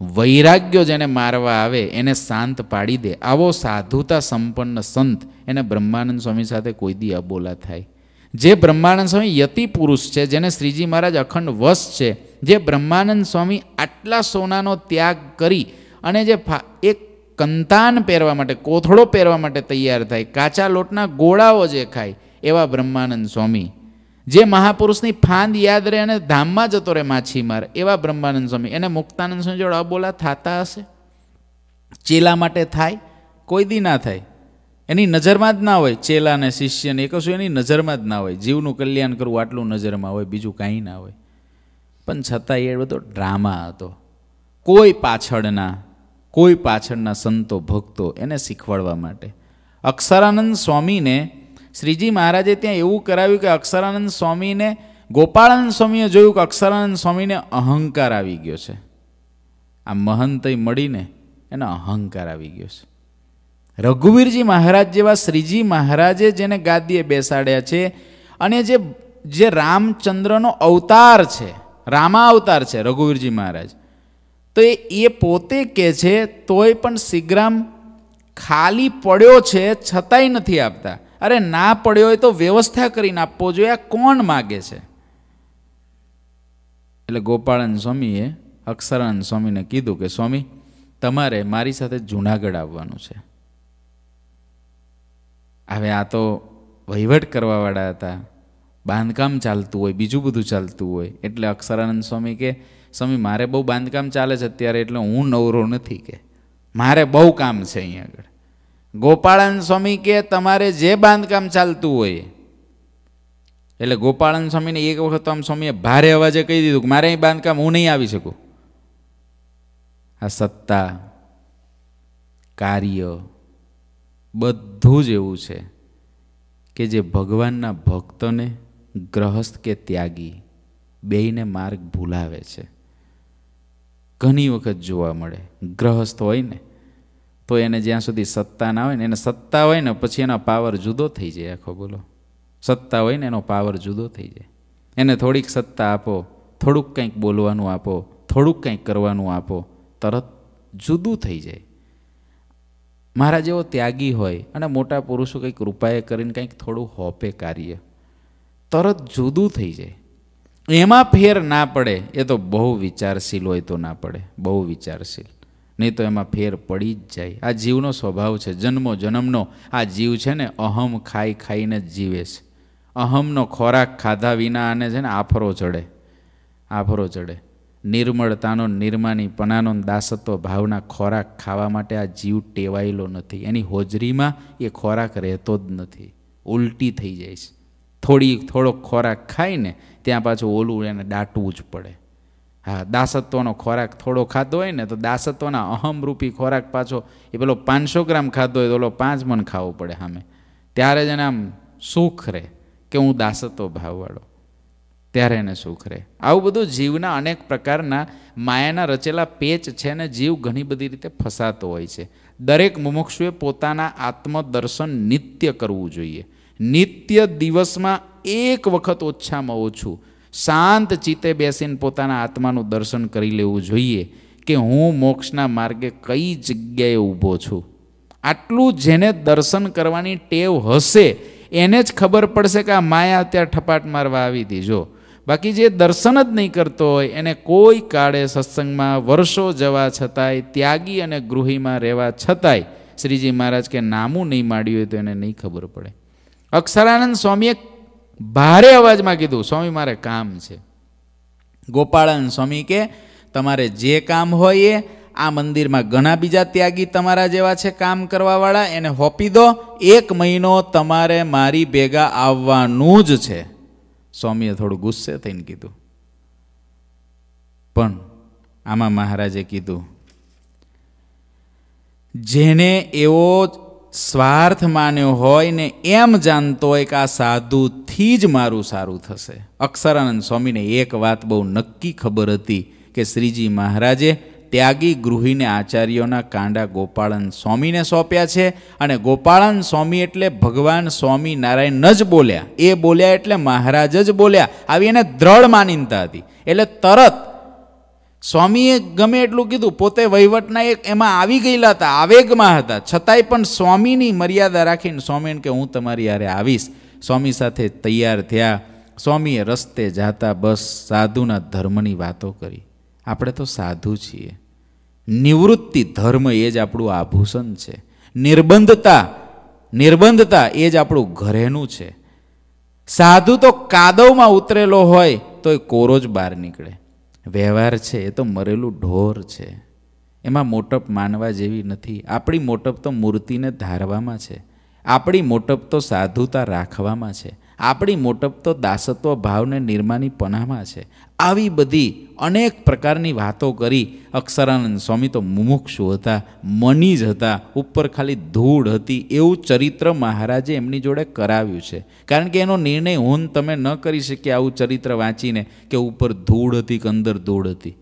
વૈરાગ્યો જેને મારવા આવે, એને શાંત પાડી દે. આવો સાધુતા સંપન્ન સંત એને બ્રહ્માનંદ સ્વામી સાથે કોઈ દી અબોલા થાય. જે બ્રહ્માનંદ સ્વામી યતિ પુરુષ છે, જેને શ્રીજી મહારાજ અખંડ વશ છે જે બ્રહ્માનંદ સ્વામી આટલા સોનાનો ત્યાગ કરી અને જે એક કંતાન પહેરવા માટે, કોથળો પહેરવા માટે તૈયાર થાય, કાચા લોટના ગોળાઓ જે ખાય, એવા બ્રહ્માનંદ સ્વામી. જે મહાપુરુષની ફાંદ યાદ રહે અને ધામમાં જતો રહે માછીમાર એવા બ્રહ્માનંદ સ્વામી. એને મુક્તાનંદ સ્વામી જોડે અબોલા થતા હશે? ચેલા માટે થાય? કોઈ દી ના થાય. એની નજરમાં જ ના હોય, ચેલા અને શિષ્યને એ કશું, એની નજરમાં જ ના હોય. જીવનું કલ્યાણ કરવું આટલું નજરમાં હોય, બીજું કાંઈ ના હોય. પણ છતાં એ બધો ડ્રામા હતો. કોઈ પાછળના કોઈ પાછળના સંતો, ભક્તો એને શીખવાડવા માટે. અક્ષરાનંદ સ્વામીને, શ્રીજી મહારાજે ત્યાં એવું કરાવ્યું કે અક્ષરાનંદ સ્વામીને, ગોપાળાનંદ સ્વામીએ જોયું કે અક્ષરાનંદ સ્વામીને અહંકાર આવી ગયો છે. આ મહંતય મળીને એને અહંકાર આવી ગયો છે. રઘુવીરજી મહારાજ જેવા શ્રીજી મહારાજે જેને ગાદીએ બેસાડ્યા છે અને જે જે રામચંદ્રનો અવતાર છે રામા અવતાર છે, રઘુવીરજી મહારાજ. તો એ પોતે કે છે, તોય પણ સિગ્રામ ખાલી પડ્યો છે, છતાંય નથી આપતા. અરે ના પડ્યો હોય તો વ્યવસ્થા કરીને આપવો જોઈએ, આ કોણ માગે છે? એટલે ગોપાળન સ્વામીએ અક્ષરાનંદ સ્વામીને કીધું કે, સ્વામી, તમારે મારી સાથે જુનાગઢ આવવાનું છે. હવે આ તો વહીવટ કરવાવાળા હતા. બાંધકામ ચાલતું હોય, બીજું બધું ચાલતું હોય. એટલે અક્ષરાનંદ સ્વામી કે, સ્વામી, મારે બહુ બાંધકામ ચાલે છે અત્યારે, એટલે હું નવરો નથી કે. મારે બહુ કામ છે અહીંયા આગળ. ગોપાળાનંદ સ્વામી કે, તમારે જે બાંધકામ ચાલતું હોય. એટલે ગોપાળાનંદ સ્વામીને એક વખત આમ સ્વામીએ ભારે અવાજે કહી દીધું કે, મારે અહીં બાંધકામ, હું નહીં આવી શકું. આ સત્તા, કાર્ય, બધું જ એવું છે કે જે ભગવાનના ભક્તોને ગ્રહસ્થ કે ત્યાગી, બેયને માર્ગ ભૂલાવે છે. ઘણી વખત જોવા મળે, ગ્રહસ્થ હોય ને, તો એને જ્યાં સુધી સત્તા ના હોય ને, એને સત્તા હોય ને, પછી એનો પાવર જુદો થઈ જાય, આખો બોલો. સત્તા હોય ને, એનો પાવર જુદો થઈ જાય. એને થોડીક સત્તા આપો, થોડુંક કંઈક બોલવાનું આપો, થોડુંક કંઈક કરવાનું આપો, તરત જુદું થઈ જાય. મારા જેવો ત્યાગી હોય અને મોટા પુરુષો કંઈક રૂપાએ કરીને કંઈક થોડું હોપે કાર્ય. તરત જુદું થઈ જાય. એમાં ફેર ના પડે, એ તો બહુ વિચારશીલ હોય તો ના પડે, બહુ વિચારશીલ. નહીં તો એમાં ફેર પડી જ જાય. આ જીવનો સ્વભાવ છે, જન્મો જન્મનો આ જીવ છે ને, અહમ ખાઈ ખાઈને જ જીવે છે. અહમનો ખોરાક ખાધા વિના આને છે ને આફરો ચડે આફરો ચડે. નિર્મળતાનો, નિર્માનીપણાનો દાસત્વ ભાવના ખોરાક ખાવા માટે આ જીવ ટેવાયેલો નથી. એની હોજરીમાં એ ખોરાક રહેતો જ નથી. ઉલટી થઈ જાય છે. થોડી, થોડોક ખોરાક ખાઈને ત્યાં પાછું ઓલું એને દાટવું જ પડે. હા, દાસત્વનો ખોરાક થોડો ખાધો હોય ને તો દાસત્વના અહમરૂપી ખોરાક પાછો, એ પેલો પાંચસો ગ્રામ ખાધો હોય તો ઓલો પાંચ મન ખાવો પડે સામે. ત્યારે જ એને આમ સુખ રહે કે હું દાસત્વ ભાવવાળો. ત્યારે એને સુખ રહે. આવું બધું જીવના અનેક પ્રકારના માયાના રચેલા પેચ છે ને જીવ ઘણી બધી રીતે ફસાતો હોય છે. દરેક મુમુક્ષુએ પોતાના આત્મદર્શન નિત્ય કરવું જોઈએ. નિત્ય દિવસમાં એક વખત ઓછામાં ઓછું શાંત ચિત્તે બેસીને પોતાના આત્માનું દર્શન કરી લેવું જોઈએ કે હું મોક્ષના માર્ગે કઈ જગ્યાએ ઊભો છું. આટલું જેને દર્શન કરવાની ટેવ હશે, એને જ ખબર પડશે કે આ માયા અત્યારે ઠપાટ મારવા આવી હતી. જો, બાકી જે દર્શન જ નહીં કરતો હોય, એને કોઈ કાળે સત્સંગમાં વર્ષો જવા છતાંય, ત્યાગી અને ગૃહીમાં રહેવા છતાંય, શ્રીજી મહારાજ કે નામું નહીં માંડ્યું હોય તો એને નહીં ખબર પડે. અક્ષરાનંદ સ્વામીએ ભારે અવાજમાં કીધું, સ્વામી, મારે કામ છે. ગોપાળાનંદ સ્વામી કે, તમારે જે કામ હોય એ, આ મંદિરમાં ઘણા બીજા ત્યાગી તમારા જેવા છે કામ કરવાવાળા, એને હોપી દો. એક મહિનો તમારે મારી ભેગા આવવાનું જ છે. સ્વામીએ થોડું ગુસ્સે થઈને કીધું. પણ આમાં મહારાજે કીધું, જેને એવો સ્વાર્થ માન્યો હોય ને એમ જાણતો હોય કે આ સાધુથી જ મારું સારું થશે. અક્ષરાનંદ સ્વામીને એક વાત બહુ નક્કી ખબર હતી કે શ્રીજી મહારાજે ત્યાગી ગૃહિને આચાર્યોના કાંડા ગોપાળન સ્વામીને સોંપ્યા છે અને ગોપાળન સ્વામી એટલે ભગવાન સ્વામી નારાયણ જ બોલ્યા. એ બોલ્યા એટલે મહારાજ જ બોલ્યા. આવી એને દ્રઢ માનીનતા હતી. એટલે તરત સ્વામીએ ગમે એટલું કીધું, પોતે વહીવટના એક એમાં આવી ગયેલા હતા, આવેગમાં હતા. છતાંય પણ સ્વામીની મર્યાદા રાખીને સ્વામીને કે, હું તમારી યારે આવીશ. સ્વામી સાથે તૈયાર થયા. સ્વામીએ રસ્તે જાતા બસ સાધુના ધર્મની વાતો કરી. આપણે તો સાધુ છીએ. નિવૃત્તિ ધર્મ એ જ આપણું આભૂષણ છે. નિર્બંધતા નિર્બંધતા એ જ આપણું ઘરેનું છે. સાધુ તો કાદવમાં ઉતરેલો હોય તો એ કોરો જ બહાર નીકળે. વ્યવહાર છે, એ તો મરેલું ઢોર છે. એમાં મોટપ માનવા જેવી નથી. આપણી મોટપ તો મૂર્તિને ધારવામાં છે. આપણી મોટપ તો સાધુતા રાખવામાં છે. આપણી મોટપ તો દાસત્વ ભાવને નિર્માની પનામાં છે. આવી બધી અનેક પ્રકારની વાતો કરી અક્ષરાનંદ સ્વામી તો મુમુક્ષુ હતા, મની જ હતા, ઉપર ખાલી ધૂળ હતી એવું ચરિત્ર મહારાજે એમની જોડે કરાવ્યું છે. કારણ કે એનો નિર્ણય હોન તમે ન કરી શકીએ આવું ચરિત્ર વાંચીને કે ઉપર ધૂળ હતી કે અંદર ધૂળ હતી.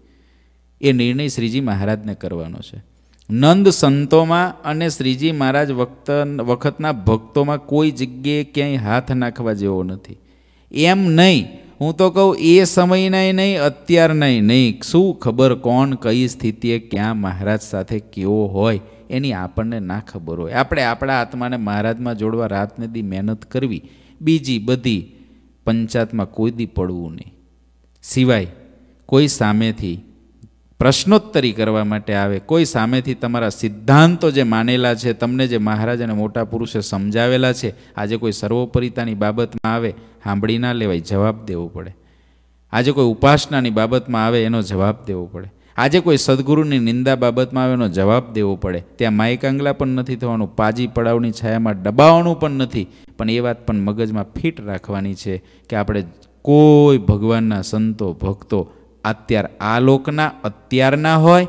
એ નિર્ણય શ્રીજી મહારાજને કરવાનો છે. નંદ સંતોમાં અને શ્રીજી મહારાજ વખત વખતના ભક્તોમાં કોઈ જગ્યાએ ક્યાંય હાથ નાખવા જેવો નથી. એમ નહીં. હું તો કહું, એ સમયના નહીં અત્યારના નહીં. શું ખબર કોણ કઈ સ્થિતિએ ક્યાં મહારાજ સાથે કેવો હોય? એની આપણને ના ખબર હોય. આપણે આપણા આત્માને મહારાજમાં જોડવા રાતને દી મહેનત કરવી. બીજી બધી પંચાયતમાં કોઈ દી પડવું નહીં. સિવાય કોઈ સામેથી પ્રશ્નોત્તરી કરવા માટે આવે. કોઈ સામેથી તમારા સિદ્ધાંતો જે માનેલા છે, તમને જે મહારાજ અને મોટા પુરુષે સમજાવેલા છે, આજે કોઈ સર્વોપરિતાની બાબતમાં આવે, સાંભળી ના લેવાય, જવાબ દેવો પડે. આજે કોઈ ઉપાસનાની બાબતમાં આવે, એનો જવાબ દેવો પડે. આજે કોઈ સદગુરુની નિંદા બાબતમાં આવે, એનો જવાબ દેવો પડે. ત્યાં માયકાંગલા પણ નથી થવાનું, પાજી પડાવની છાયામાં દબાવવાનું પણ નથી. પણ એ વાત પણ મગજમાં ફિટ રાખવાની છે કે આપણે કોઈ ભગવાનના સંતો, ભક્તો અત્યાર આ લોકના અત્યારના હોય,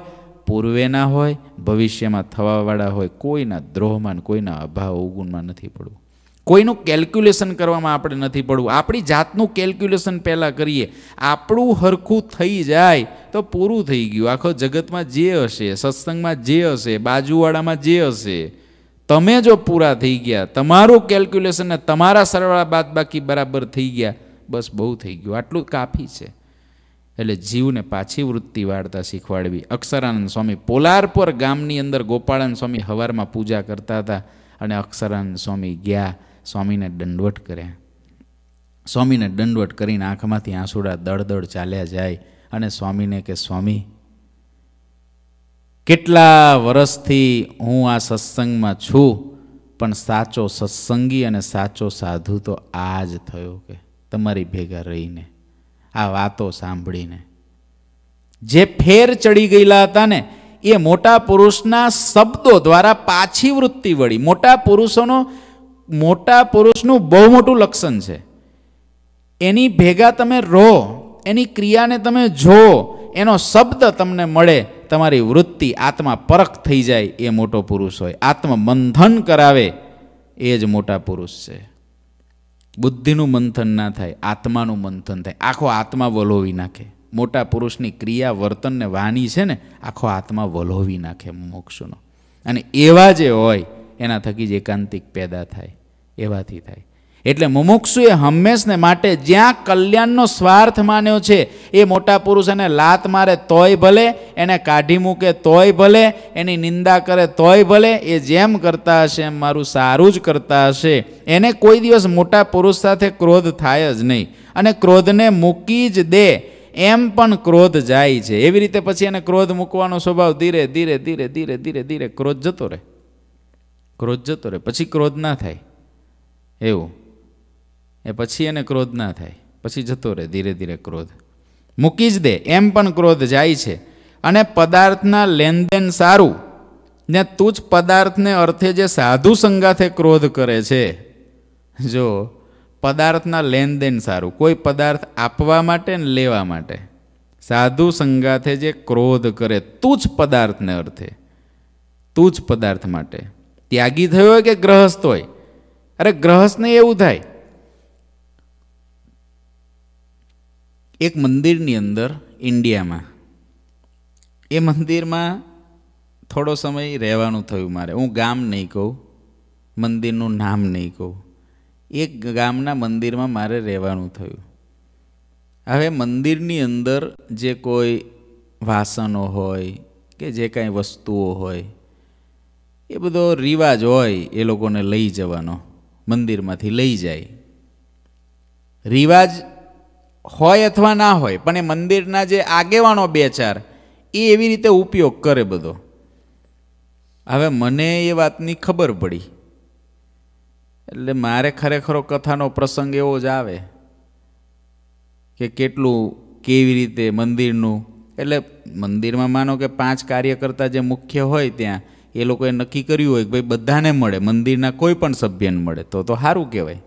પૂર્વેના હોય, ભવિષ્યમાં થવાવાળા હોય, કોઈના દ્રોહમાં કોઈના અભાવ અવગુણમાં નથી પડવું. કોઈનું કેલ્ક્યુલેશન કરવામાં આપણે નથી પડવું. આપણી જાતનું કેલ્ક્યુલેશન પહેલાં કરીએ. આપણું હરખું થઈ જાય તો પૂરું થઈ ગયું. આખો જગતમાં જે હશે, સત્સંગમાં જે હશે બાજુવાળામાં જે હશે, તમે જો પૂરા થઈ ગયા, તમારું કેલ્ક્યુલેશન ને તમારા સરવાળા બાદ બાકી બરાબર થઈ ગયા, બસ બહુ થઈ ગયું. આટલું કાફી છે. એટલે જીવને પાછી વૃત્તિ વાળતા શીખવાડવી. અક્ષરાનંદ સ્વામી પોલારપુર ગામની અંદર ગોપાળાનંદ સ્વામી હવારમાં પૂજા કરતા હતા અને અક્ષરાનંદ સ્વામી ગયા, સ્વામીને દંડવટ કર્યા. સ્વામીને દંડવટ કરીને આંખમાંથી આંસુડા દળદળ ચાલ્યા જાય અને સ્વામીને કે, સ્વામી, કેટલા વર્ષથી હું આ સત્સંગમાં છું, પણ સાચો સત્સંગી અને સાચો સાધુ તો આ જ થયો કે, તમારી ભેગા રહીને. આ વાતો સાંભળીને. જે ફેર ચડી ગયેલા હતા ને, એ મોટા પુરુષના શબ્દો દ્વારા પાછી વૃત્તિ વળી. મોટા પુરુષોનો, મોટા પુરુષનું બહુ મોટું લક્ષણ છે. એની ભેગા તમે રહો, એની ક્રિયાને તમે જો એનો શબ્દ તમને મળે, તમારી વૃત્તિ આત્મા પરખ થઈ જાય એ મોટો પુરુષ હોય. આત્મ મંથન કરાવે એ જ મોટા પુરુષ છે. બુદ્ધિનું મંથન ના થાય, આત્માનું મંથન થાય. આખો આત્મા વલોવી નાખે. મોટા પુરુષની ક્રિયા વર્તનને વાણી છે ને, આખો આત્મા વલોવી નાખે મોક્ષનો. અને એવા જે હોય, એના થકી જ એકાંતિક પેદા થાય. એવાથી થાય. એટલે મુમુક્ષુએ હંમેશને માટે જ્યાં કલ્યાણનો સ્વાર્થ માન્યો છે, એ મોટા પુરુષ એને લાત મારે તોય ભલે, એને કાઢી મૂકે તોય ભલે, એની નિંદા કરે તોય ભલે, એ જેમ કરતા હશે એમ મારું સારું જ કરતા હશે. એને કોઈ દિવસ મોટા પુરુષ સાથે ક્રોધ થાય જ નહીં. અને ક્રોધને મૂકી જ દે, એમ પણ ક્રોધ જાય છે. એવી રીતે પછી એને ક્રોધ મૂકવાનો સ્વભાવ ધીરે ધીરે ધીરે ધીરે ધીરે ધીરે ક્રોધ જતો રહે. ક્રોધ જતો રહે. પછી ક્રોધ ના થાય. એવું. એ પછી એને ક્રોધ ના થાય. પછી જતો રહે, ધીરે ધીરે ક્રોધ. મૂકી જ દે, એમ પણ ક્રોધ જાય છે. અને પદાર્થના લેનદેન સારું. ને તું પદાર્થને અર્થે જે સાધુ સંગાથે ક્રોધ કરે છે. જો, પદાર્થના લેનદેન સારું. કોઈ પદાર્થ આપવા માટે ને લેવા માટે. સાધુ સંગાથે જે ક્રોધ કરે, તું જ પદાર્થને અર્થે. તું જ પદાર્થ માટે. ત્યાગી થયો હોય કે ગ્રહસ્થ હોય? અરે ગ્રહસ્થને એવું થાય. એક મંદિરની અંદર ઇન્ડિયામાં. એ મંદિરમાં થોડો સમય રહેવાનું થયું મારે. હું ગામ નહીં કહું, મંદિરનું નામ નહીં કહું. એક ગામના મંદિરમાં મારે રહેવાનું થયું. હવે મંદિરની અંદર જે કોઈ વાસનો હોય કે જે કાંઈ વસ્તુઓ હોય, એ બધો રિવાજ હોય એ લોકોને લઈ જવાનો, મંદિરમાંથી લઈ જાય. રિવાજ હોય અથવા ના હોય, પણ એ મંદિરના જે આગેવાનો બે ચાર, એ એવી રીતે ઉપયોગ કરે બધો. હવે મને એ વાતની ખબર પડી. એટલે મારે ખરેખરો કથાનો પ્રસંગ એવો જ આવે કે કેટલું કેવી રીતે મંદિરનું, એટલે મંદિરમાં માનો કે પાંચ કાર્યકર્તા જે મુખ્ય હોય ત્યાં, એ લોકોએ નક્કી કર્યું હોય કે ભાઈ બધાને મળે, મંદિરના કોઈ પણ સભ્યને મળે, તો તો સારું કહેવાય.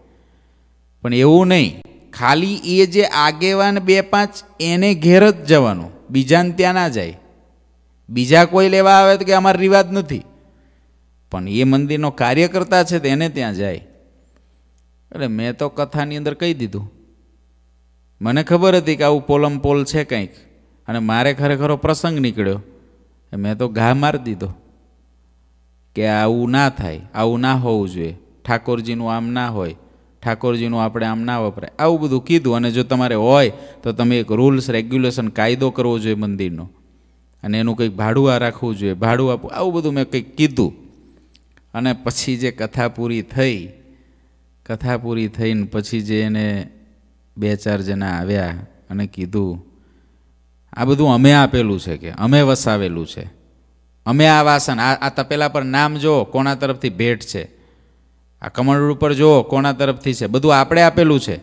પણ એવું નહીં. ખાલી એ જે આગેવાન બે પાંચ, એને ઘેર જ જવાનું. બીજાને ત્યાં ના જાય. બીજા કોઈ લેવા આવે તો કે અમારો રિવાજ નથી. પણ એ મંદિરનો કાર્યકર્તા છે તેને ત્યાં જાય. એટલે મેં તો કથાની અંદર કહી દીધું. મને ખબર હતી કે આવું પોલમ પોલ છે કંઈક. અને મારે ખરેખરો પ્રસંગ નીકળ્યો. મેં તો ઘા મારી દીધો. કે આવું ના થાય, આવું ના હોવું જોઈએ. ઠાકોરજીનું આમ ના હોય. ઠાકોરજીનું આપણે આમ ના વપરાય. આવું બધું કીધું અને જો તમારે હોય તો તમે એક રૂલ્સ રેગ્યુલેશન કાયદો કરવો જોઈએ મંદિરનો. અને એનું કંઈક ભાડું આ રાખવું જોઈએ ભાડું આપવું. આવું બધું મેં કંઈક કીધું. અને પછી જે કથા પૂરી થઈ, કથા પૂરી થઈને પછી જે એને બે ચાર જણા આવ્યા અને કીધું, આ બધું અમે આપેલું છે કે, અમે વસાવેલું છે. અમે આ વાસણ, આ આ તપેલા પર નામ જો કોના તરફથી ભેટ છે. આ કમળ ઉપર જુઓ, કોના તરફથી છે? બધું આપણે આપેલું છે.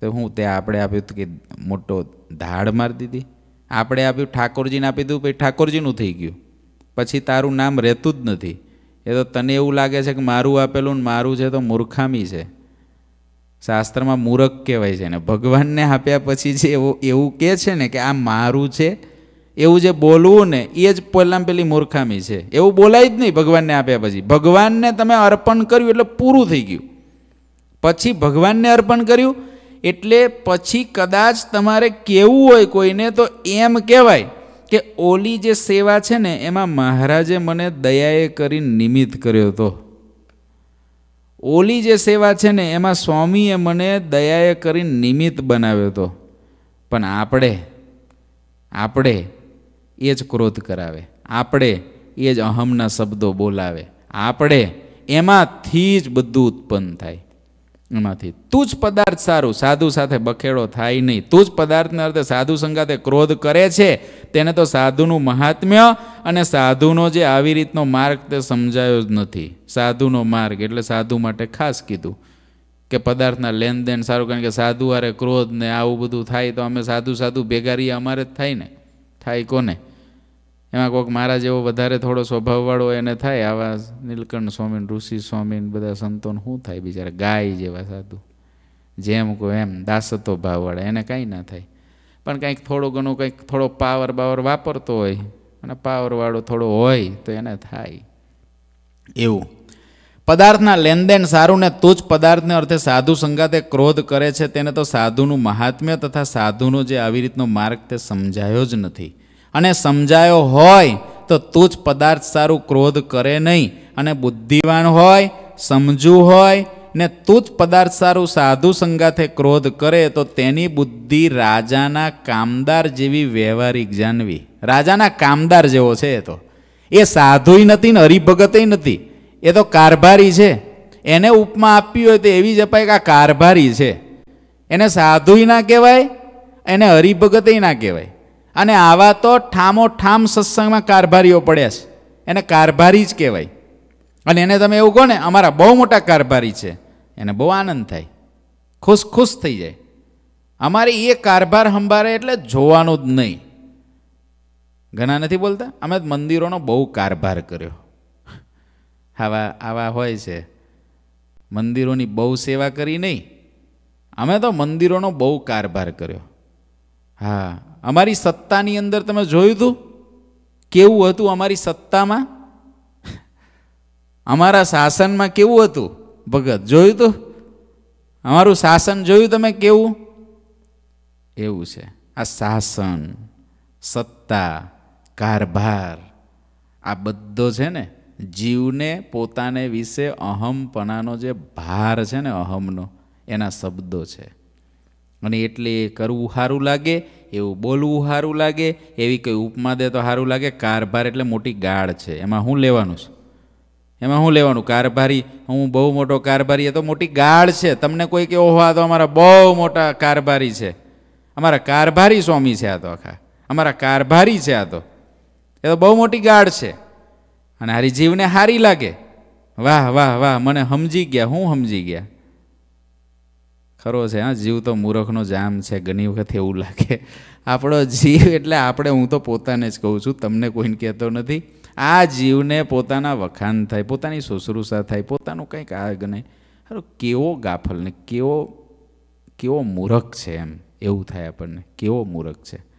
તો હું તે આપણે આપ્યું કે મોટો ધાડ મારી દીધી. આપણે આપ્યું, ઠાકોરજીને આપી દીધું, પછી ઠાકોરજીનું થઈ ગયું. પછી તારું નામ રહેતું જ નથી. એ તો તને એવું લાગે છે કે મારું આપેલું ને મારું છે તો મૂર્ખામી છે. શાસ્ત્રમાં મૂરખ કહેવાય છે ને, ભગવાનને આપ્યા પછી જે એવું એવું કહે છે ને કે આ મારું છે એવું જે બોલવું ને એ જ પહેલાં પેલી મૂર્ખામી છે. એવું બોલાય જ નહીં ભગવાનને આપ્યા પછી. ભગવાનને તમે અર્પણ કર્યું એટલે પૂરું થઈ ગયું. પછી ભગવાનને અર્પણ કર્યું એટલે પછી કદાચ તમારે કહેવું હોય કોઈને તો એમ કહેવાય કે ઓલી જે સેવા છે ને, એમાં મહારાજે મને દયાએ કરી નિમિત્ત કર્યો હતો. ઓલી જે સેવા છે ને, એમાં સ્વામીએ મને દયાએ કરી નિમિત્ત બનાવ્યો હતો. પણ આપણે આપણે એ જ ક્રોધ કરાવે. આપણે એ જ અહમના શબ્દો બોલાવે. આપણે એમાંથી જ બધું ઉત્પન્ન થાય. એમાંથી. તું જ પદાર્થ સારું. સાધુ સાથે બખેડો થાય નહીં. તું જ પદાર્થને અર્થે સાધુ સંગાતે ક્રોધ કરે છે, તેને તો સાધુનું મહાત્મ્ય અને સાધુનો જે આવી રીતનો માર્ગ તે સમજાયો જ નથી. સાધુનો માર્ગ એટલે સાધુ માટે ખાસ કીધું કે પદાર્થના લેનદેન સારું. કારણ કે સાધુ હારે ક્રોધ ને આવું બધું થાય તો અમે સાધુ સાધુ ભેગા રહીએ. અમારે જ થાય ને. થાય કોને? એમાં કોઈક મારા જેવો વધારે થોડો સ્વભાવવાળો એને થાય આવા નીલકંઠ સ્વામીન, ઋષિ સ્વામીન બધા સંતોન શું થાય બિચારા? ગાય જેવા સાધુ. જેમ કહો એમ દાસતો ભાવવાળા. એને કાંઈ ના થાય. પણ કંઈક થોડું ઘણું કંઈક થોડો પાવર બાવર વાપરતો હોય, અને પાવરવાળો થોડો હોય તો એને થાય. એવું. પદાર્થના લેનદેન સારું ને તું જ પદાર્થને અર્થે સાધુ સંગાતે ક્રોધ કરે છે, તેને તો સાધુનું મહાત્મ્ય તથા સાધુનો જે આવી રીતનો માર્ગ તે સમજાયો જ નથી. અને સમજાયો હોય તો તું જ પદાર્થ સારું ક્રોધ કરે નહીં. અને બુદ્ધિવાન હોય, સમજુ હોય ને તું જ પદાર્થ સારું સાધુ સંગાથે ક્રોધ કરે તો તેની બુદ્ધિ રાજાના કામદાર જેવી વ્યવહારિક જાણવી રાજાના કામદાર જેવો છે એ તો. એ સાધુય નથી ને હરિભગતય નથી. એ તો કારભારી છે. એને ઉપમા આપવી હોય તો એવી જ અપાય કે આ કારભારી છે. એને સાધુય ના કહેવાય, એને હરિભગતય ના કહેવાય. અને આવા તો ઠામો ઠામ સત્સંગમાં કારભારીઓ પડ્યા છે. એને કારભારી જ કહેવાય. અને એને તમે એવું કહો ને, અમારા બહુ મોટા કારભારી છે. એને બહુ આનંદ થાય. ખુશ ખુશ થઈ જાય. અમારે એ કારભાર સંભાળે એટલે જોવાનું જ નહીં. ઘણા નથી બોલતા? અમે મંદિરોનો બહુ કારભાર કર્યો. આવા આવા હોય છે. મંદિરોની બહુ સેવા કરી નહીં. અમે તો મંદિરોનો બહુ કારભાર કર્યો. હા, અમારી સત્તાની અંદર તમે જોયું હતું? કેવું હતું અમારી સત્તામાં? અમારા શાસનમાં કેવું હતું? ભગત, જોયું હતું અમારું શાસન જોયું તમે કેવું? એવું છે. આ શાસન, સત્તા, કારભાર, આ બધો છે ને જીવને પોતાને વિશે અહમપણાનો જે ભાર છે ને અહમનો, એના શબ્દો છે. અને એટલે એ કરવું સારું લાગે, એવું બોલવું સારું લાગે, એવી કંઈ ઉપમા દે તો સારું લાગે, કારભાર એટલે મોટી ગાળ છે. એમાં શું લેવાનું છે? એમાં શું લેવાનું? કારભારી, હું બહુ મોટો કારભારી, એ તો મોટી ગાળ છે. તમને કોઈ કે ઓહો, આ તો અમારા બહુ મોટા કારભારી છે. અમારા કારભારી સ્વામી છે આ તો આખા. અમારા કારભારી છે આ તો. એ તો બહુ મોટી ગાઢ છે. અને હારી જીવને હારી લાગે. વાહ વાહ વાહ, મને સમજી ગયા, હું સમજી ગયા. ખરો છે, હા, જીવ તો મૂરખનો જામ છે, ઘણી વખત એવું લાગે. આપણો જીવ એટલે આપણે, હું તો પોતાને જ કહું છું, તમને કોઈને કહેતો નથી. આ જીવને પોતાના વખાણ થાય, પોતાની શુશ્રુષા થાય, પોતાનું કંઈક આગ નહીં હારું, કેવો ગાફલ ને, કેવો કેવો મૂરખ છે એમ, એવું થાય આપણને, કેવો મૂરખ છે.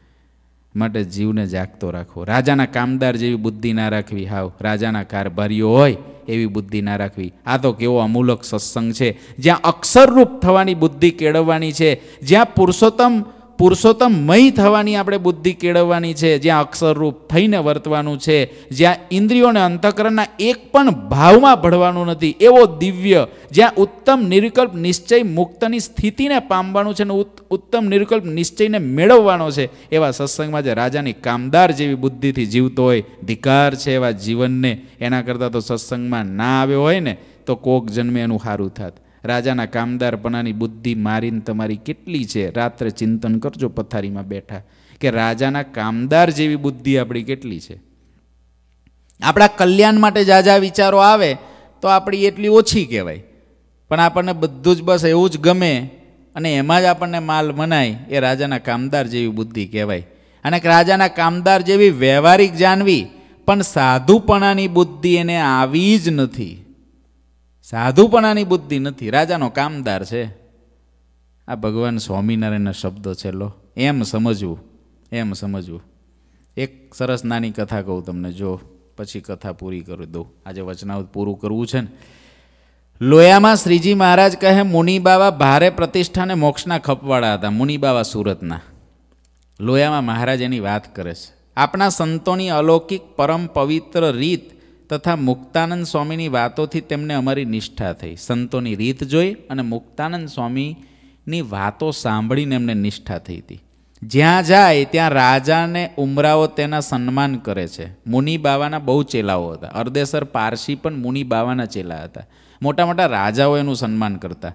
માટે જીવને જાગતો રાખવો રાજાના કામદાર જેવી બુદ્ધિ ના રાખવી. હાવ, રાજાના કારભારીઓ હોય એવી બુદ્ધિ ના રાખવી. આ તો કેવો અમૂલક સત્સંગ છે. જ્યાં અક્ષરરૂપ થવાની બુદ્ધિ કેળવવાની છે, જ્યાં પુરુષોત્તમ પુરુષોત્તમમય થવાની આપણે બુદ્ધિ કેળવવાની છે, જ્યાં અક્ષરરૂપ થઈને વર્તવાનું છે, જ્યાં ઇન્દ્રિયોને અંતઃકરણના એક પણ ભાવમાં ભળવાનું નથી, એવો દિવ્ય, જ્યાં ઉત્તમ નિર્વિકલ્પ નિશ્ચય મુક્તની સ્થિતિને પામવાનું છે અને ઉત્તમ નિર્વિકલ્પ નિશ્ચયને મેળવવાનો છે, એવા સત્સંગમાં જે રાજાની કામદાર જેવી બુદ્ધિથી જીવતો હોય, ધિકાર છે એવા જીવનને, એના કરતાં તો સત્સંગમાં ના આવ્યો હોય ને, તો કોક જન્મે એનું સારું થાત. રાજાના કામદારપણાની બુદ્ધિ મારીને તમારી કેટલી છે? રાત્રે ચિંતન કરજો પથારીમાં બેઠા કે રાજાના કામદાર જેવી બુદ્ધિ આપણી કેટલી છે? આપણા કલ્યાણ માટે જાજા વિચારો આવે તો આપણી એટલી ઓછી કહેવાય. પણ આપણને બધું જ બસ એવું જ ગમે અને એમાં જ આપણને માલ મનાય એ રાજાના કામદાર જેવી બુદ્ધિ કહેવાય. અને રાજાના કામદાર જેવી વ્યવહારિક જાણવી પણ સાધુપણાની બુદ્ધિ એને આવી જ નથી. સાધુપણાની બુદ્ધિ નથી. રાજાનો કામદાર છે. આ ભગવાન સ્વામિનારાયણના શબ્દો છે લો. એમ સમજવું એમ સમજવું. એક સરસ નાની કથા કહું તમને, જો પછી કથા પૂરી કરી દઉં. આજે વચનાવત પૂરું કરવું છે ને. લોયામાં શ્રીજી મહારાજ કહે મુનિબાવા ભારે પ્રતિષ્ઠાને મોક્ષના ખપવાળા હતા. મુનિબાવા સુરતના. લોયામાં મહારાજ એની વાત કરે છે. આપણા સંતોની અલૌકિક, પરમ પવિત્ર રીત તથા મુક્તાનંદ સ્વામીની વાતોથી તેમને અમારી નિષ્ઠા થઈ. સંતોની રીત જોઈ અને મુક્તાનંદ સ્વામીની વાતો સાંભળીને એમને નિષ્ઠા થઈ હતી. જ્યાં જાય ત્યાં રાજાને ઉમરાઓ તેના સન્માન કરે છે. મુનિ બાવાના બહુ ચેલાઓ હતા. અર્દેસર પારસી પણ મુનિ બાવાના ચેલા હતા. મોટા મોટા રાજાઓ એનું સન્માન કરતા.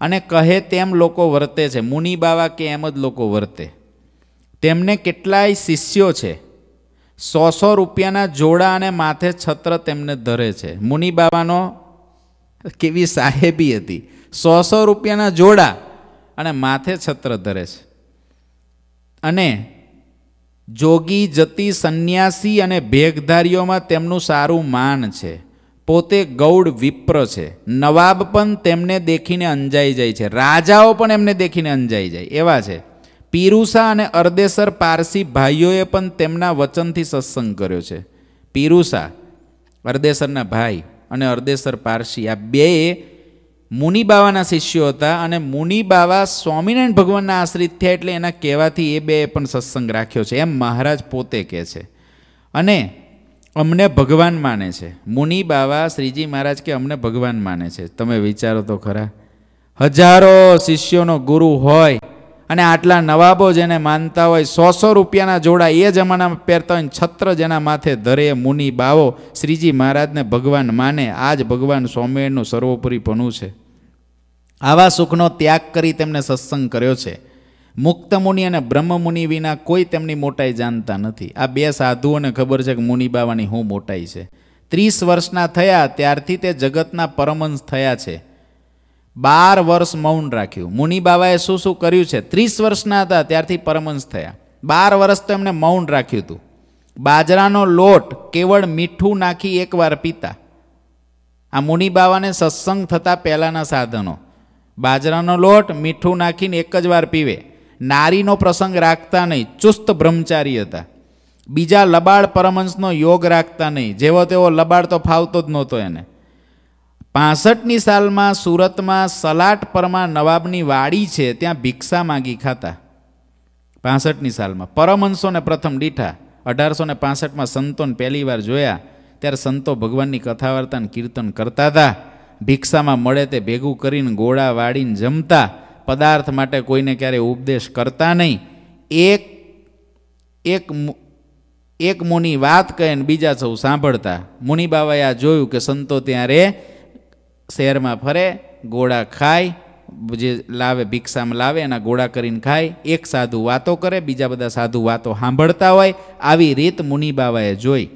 અને કહે તેમ લોકો વર્તે છે. મુનિ બાવા કે એમ જ લોકો વર્તે. તેમને કેટલાય શિષ્યો છે. સો સો રૂપિયાના જોડા અને માથે છત્ર તેમને ધરે છે. મુનિ બાબાનો કેવી સાહેબી હતી. સો સો રૂપિયાના જોડા અને માથે છત્ર ધરે છે. અને જોગી, જતી, સંન્યાસી અને ભેગધારીઓમાં તેમનું સારું માન છે. પોતે ગૌડ વિપ્ર છે. નવાબ પણ તેમને દેખીને અંજાઈ જાય છે. રાજાઓ પણ એમને દેખીને અંજાઈ જાય. એવા છે. પીરુસા અને અર્દેસર પારસી ભાઈઓએ પણ તેમના વચનથી સત્સંગ કર્યો છે. પીરુસા, અર્દેસરના ભાઈ અને અર્દેસર પારસી, આ બે મુનિબાવાના શિષ્યો હતા અને મુનિબાવા સ્વામિનારાયણ ભગવાનના આશ્રિત થયા એટલે એના કહેવાથી એ બે પણ સત્સંગ રાખ્યો છે. એમ મહારાજ પોતે કહે છે. અને અમને ભગવાન માને છે. મુનિ બાવા શ્રીજી મહારાજ કે અમને ભગવાન માને છે. તમે વિચારો તો ખરા. હજારો શિષ્યોનો ગુરુ હોય અને આટલા નવાબો જેને માનતા હોય સો સો રૂપિયાના જોડા એ જમાનામાં પહેરતા હોય છત્ર જેના માથે ધરે મુનિ બાવો, શ્રીજી મહારાજને ભગવાન માને આ જ ભગવાન સ્વામિનારાયણનું સર્વોપરીપણું છે. આવા સુખનો ત્યાગ કરી તેમને સત્સંગ કર્યો છે. મુક્ત મુનિ અને બ્રહ્મ મુનિ વિના કોઈ તેમની મોટાઈ જાણતા નથી. આ બે સાધુઓને ખબર છે કે મુનિ બાવાની હું મોટાઈ છે. ત્રીસ વર્ષના થયા, ત્યારથી તે જગતના પરમંશ થયા છે. બાર વર્ષ મૌન રાખ્યું. મુનિ બાબાએ શું શું કર્યું છે? ત્રીસ વર્ષના હતા, ત્યારથી પરમંશ થયા. બાર વર્ષ તો એમણે મૌન રાખ્યું હતું. બાજરાનો લોટ કેવળ મીઠું નાખી એકવાર પીતા. આ મુનિબાવાને સત્સંગ થતા પહેલાંના સાધનો. બાજરાનો લોટ મીઠું નાખીને એક જ વાર પીવે. નારીનો પ્રસંગ રાખતા નહીં, ચુસ્ત બ્રહ્મચારી હતા. બીજા લબાડ પરમંશનો યોગ રાખતા નહીં. જેવો તેવો લબાડ તો ફાવતો જ નહોતો એને. પાસઠની સાલમાં સુરતમાં સલાટ પરમાં નવાબની વાડી છે, ત્યાં ભિક્ષા માગી ખાતા. પાસઠની સાલમાં. પરમહંસોને પ્રથમ દીઠા. અઢારસો ને પાસઠમાં સંતોને પહેલી વાર જોયા. ત્યારે સંતો ભગવાનની કથા વાર્તાને કીર્તન કરતા હતા. ભિક્ષામાં મળે તે ભેગું કરીને ગોળા વાળીને જમતા. પદાર્થ માટે કોઈને ક્યારે ઉપદેશ કરતા નહીં. એક એક એક મુનિ વાત કહે ને બીજા સૌ સાંભળતા. મુનિ બાબાએ આ જોયું કે સંતો ત્યાં રે શહેરમાં ફરે, ગોળા ખાય, જે લાવે, ભિક્ષામાં લાવે, એના ગોળા કરીને ખાય, એક સાધુ વાતો કરે, બીજા બધા સાધુ વાતો સાંભળતા હોય, આવી રીત મુનિ બાબાએ જોઈ.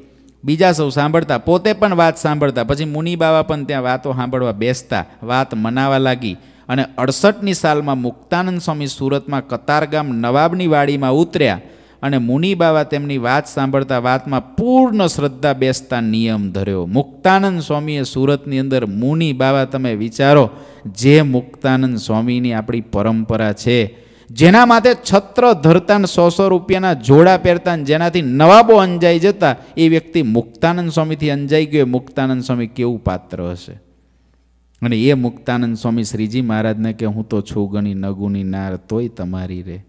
બીજા સૌ સાંભળતા, પોતે પણ વાત સાંભળતા, પછી મુનિ બાબા પણ ત્યાં વાતો સાંભળવા બેસતા, વાત મનાવા લાગી. અને અડસઠની સાલમાં મુક્તાનંદ સ્વામી સુરતમાં કતારગામ નવાબની વાડીમાં ઉતર્યા. અને મુનિ બાબા તેમની વાત સાંભળતા વાતમાં પૂર્ણ શ્રદ્ધા બેસતા નિયમ ધર્યો. મુક્તાનંદ સ્વામીએ સુરતની અંદર મુનિ બાબા તમે વિચારો, જે મુક્તાનંદ સ્વામીની આપણી પરંપરા છે, જેના માથે છત્ર ધરતા સો સો રૂપિયાના જોડા પહેરતા જેનાથી નવાબો અંજાઈ જતા, એ વ્યક્તિ મુક્તાનંદ સ્વામીથી અંજાઈ ગયો મુક્તાનંદ સ્વામી કેવું પાત્ર હશે? અને એ મુક્તાનંદ સ્વામી શ્રીજી મહારાજને કે, હું તો છું ગણી નગુની નાર, તોય તમારી રે.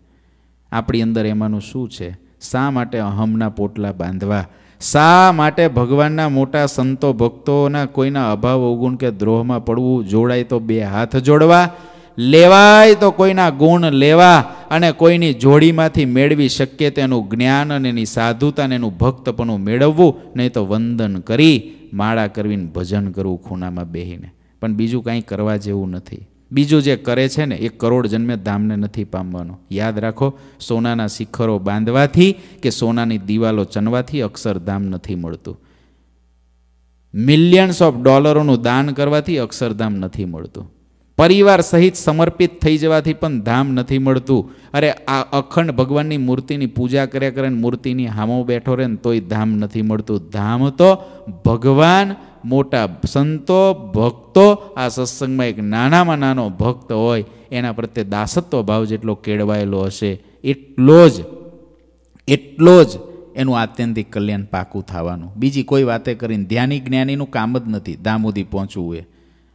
આપણી અંદર એમાંનું શું છે? શા માટે અહમના પોટલા બાંધવા? શા માટે ભગવાનના મોટા સંતો ભક્તોના કોઈના અભાવ અવગુણ કે દ્રોહમાં પડવું? જોડાય તો બે હાથ જોડવા, લેવાય તો કોઈના ગુણ લેવા અને કોઈની જોડીમાંથી મેળવી શકીએ તેનું જ્ઞાન અને એની સાધુતા અને એનું ભક્તપણું મેળવવું, નહીં તો વંદન કરી, માળા કરવીને ભજન કરવું ખૂણામાં બેહીને. પણ બીજું કાંઈ કરવા જેવું નથી. બીજું જે કરે છે ને, એ કરોડ જન્મે ધામને નથી પામવાનો. યાદ રાખો, સોનાના શિખરો બાંધવાથી કે સોનાની દિવાલો ચનવાથી અક્ષરધામ નથી મળતું. મિલિયન્સ ઓફ ડોલરોનું દાન કરવાથી અક્ષરધામ નથી મળતું. પરિવાર સહિત સમર્પિત થઈ જવાથી પણ ધામ નથી મળતું. અરે, આ અખંડ ભગવાનની મૂર્તિની પૂજા કર્યા કરે ને મૂર્તિની હામો બેઠો રહે ને તોય ધામ નથી મળતું. ધામ તો ભગવાન મોટા સંતો, ભક્તો, આ સત્સંગમાં એક નાનામાં નાનો ભક્ત હોય, એના પ્રત્યે દાસત્વ ભાવ જેટલો કેળવાયેલો હશે, એટલો જ એટલો જ એનું આત્યંતિક કલ્યાણ પાકું થવાનું. બીજી કોઈ વાતે કરીને ધ્યાની જ્ઞાનીનું કામ જ નથી દામોદી પહોંચવું એ.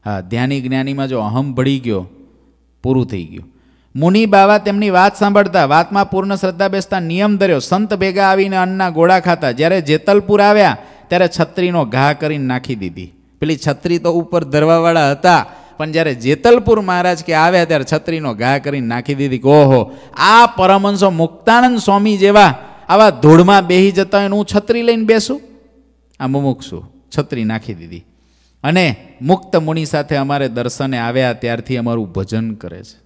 હા, ધ્યાની જ્ઞાનીમાં જો અહમ ભળી ગયો, પૂરું થઈ ગયું. મુનિ બાવા તેમની વાત સાંભળતા વાતમાં પૂર્ણ શ્રદ્ધા બેસતા નિયમ ધર્યો, સંત ભેગા આવીને અન્નના ગોળા ખાતા. જ્યારે જેતલપુર આવ્યા ત્યારે છત્રીનો ઘા કરીને નાખી દીધી. પેલી છત્રી તો ઉપર ધરવાવાળા હતા, પણ જ્યારે જેતલપુર મહારાજ કે આવ્યા ત્યારે છત્રીનો ઘા કરીને નાખી દીધી ઓહો, આ પરમહંસો મુક્તાનંદ સ્વામી જેવા આવા ધૂળમાં બેહી જતા હોય હું છત્રી લઈને બેસું? આ મુમુક્ષું છત્રી નાખી દીધી. અને મુક્ત મુનિ સાથે અમારે દર્શને આવ્યા ત્યારથી અમારું ભજન કરે છે.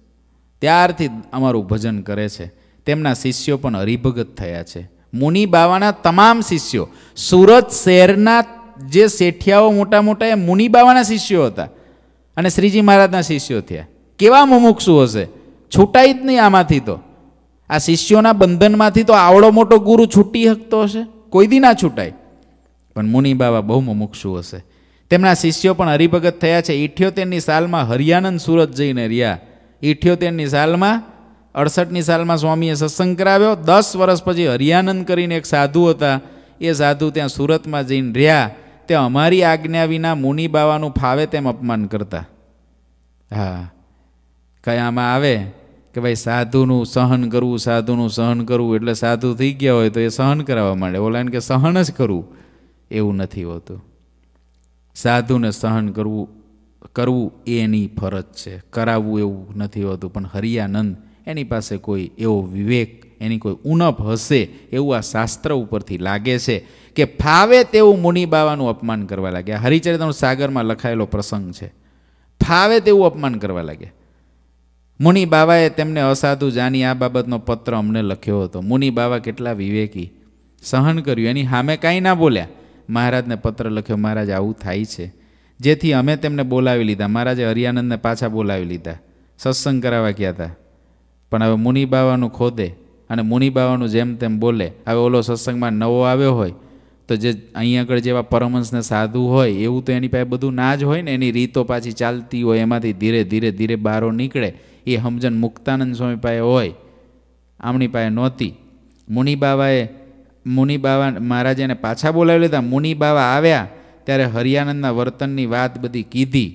ત્યારથી અમારું ભજન કરે છે. તેમના શિષ્યો પણ હરિભગત થયા છે. મુનિ બાવાના તમામ શિષ્યો. સુરત શહેરના જે શેઠિયાઓ મોટા મોટા એ મુનિ બાવાના શિષ્યો હતા. અને શ્રીજી મહારાજના શિષ્યો થયા. કેવા મુમુક્ષુ હશે? છૂટાઈ જ નહીં આમાંથી તો. આ શિષ્યોના બંધનમાંથી તો આવડો મોટો ગુરુ છૂટી શકતો હશે. કોઈ દી ના છૂટાય. પણ મુનિ બાબા બહુ મુમુક્ષુ હશે. તેમના શિષ્યો પણ હરિભગત થયા છે. ઇઠ્યોતેરની સાલમાં હરિયાનંદ સુરત જઈને રહ્યા. ઇઠ્યોતેરની સાલમાં અડસઠની સાલમાં સ્વામીએ સત્સંગ કરાવ્યો. દસ વર્ષ પછી હરિયાનંદ કરીને એક સાધુ હતા. એ સાધુ ત્યાં સુરતમાં જઈને રહ્યા. તે અમારી આજ્ઞા વિના મુનિ બાવાનું ફાવે તેમ અપમાન કરતા. હા. કયામાં આવે કે ભાઈ સાધુનું સહન કરવું, સાધુનું સહન કરવું એટલે સાધુ થઈ ગયા હોય તો એ સહન કરાવવા માંડે. ઓલા કે સહન જ કરવું. એવું નથી હોતું. સાધુને સહન કરવું કરવું એની ફરજ છે. કરાવવું એવું નથી હોતું. પણ હરિયાનંદ એની પાસે કોઈ એવો વિવેક, એની કોઈ ઉણપ હશે એવું આ શાસ્ત્ર ઉપરથી લાગે છે કે ફાવે તેવું મુનિ બાવાનું અપમાન કરવા લાગ્યા. હરિચરિત્ર સાગરમાં લખાયેલો પ્રસંગ છે. ફાવે તેવું અપમાન કરવા લાગ્યા. મુનિ બાવાએ તેમને અસાધુ જાની આ બાબતનો પત્ર અમને લખ્યો હતો. મુનિ બાવા કેટલા વિવેકી સહન કર્યું. એની સામે કાંઈ ના બોલ્યા. મહારાજને પત્ર લખ્યો, મહારાજ, આવું થાય છે. જેથી અમે તેમને બોલાવી લીધા. મહારાજે હરિયાનંદને પાછા બોલાવી લીધા. સત્સંગ કરાવવા ગયા હતા. પણ હવે મુનિ બાવાનું ખોદે અને મુનિબાવાનું જેમ તેમ બોલે. હવે ઓલો સત્સંગમાં નવો આવ્યો હોય, તો જે અહીં આગળ જેવા પરમહંસને સાધુ હોય, એવું તો એની પાસે બધું ના જ હોય ને, એની રીતો પાછી ચાલતી હોય, એમાંથી ધીરે ધીરે ધીરે બારો નીકળે. એ સમજણ મુક્તાનંદ સ્વામી પાસે હોય, આમની પાસે નહોતી. મુનિબાવાએ મુનિબાવા મહારાજે એને પાછા બોલાવી લીધા. મુનિબાવા આવ્યા, ત્યારે હરિયાનંદના વર્તનની વાત બધી કીધી.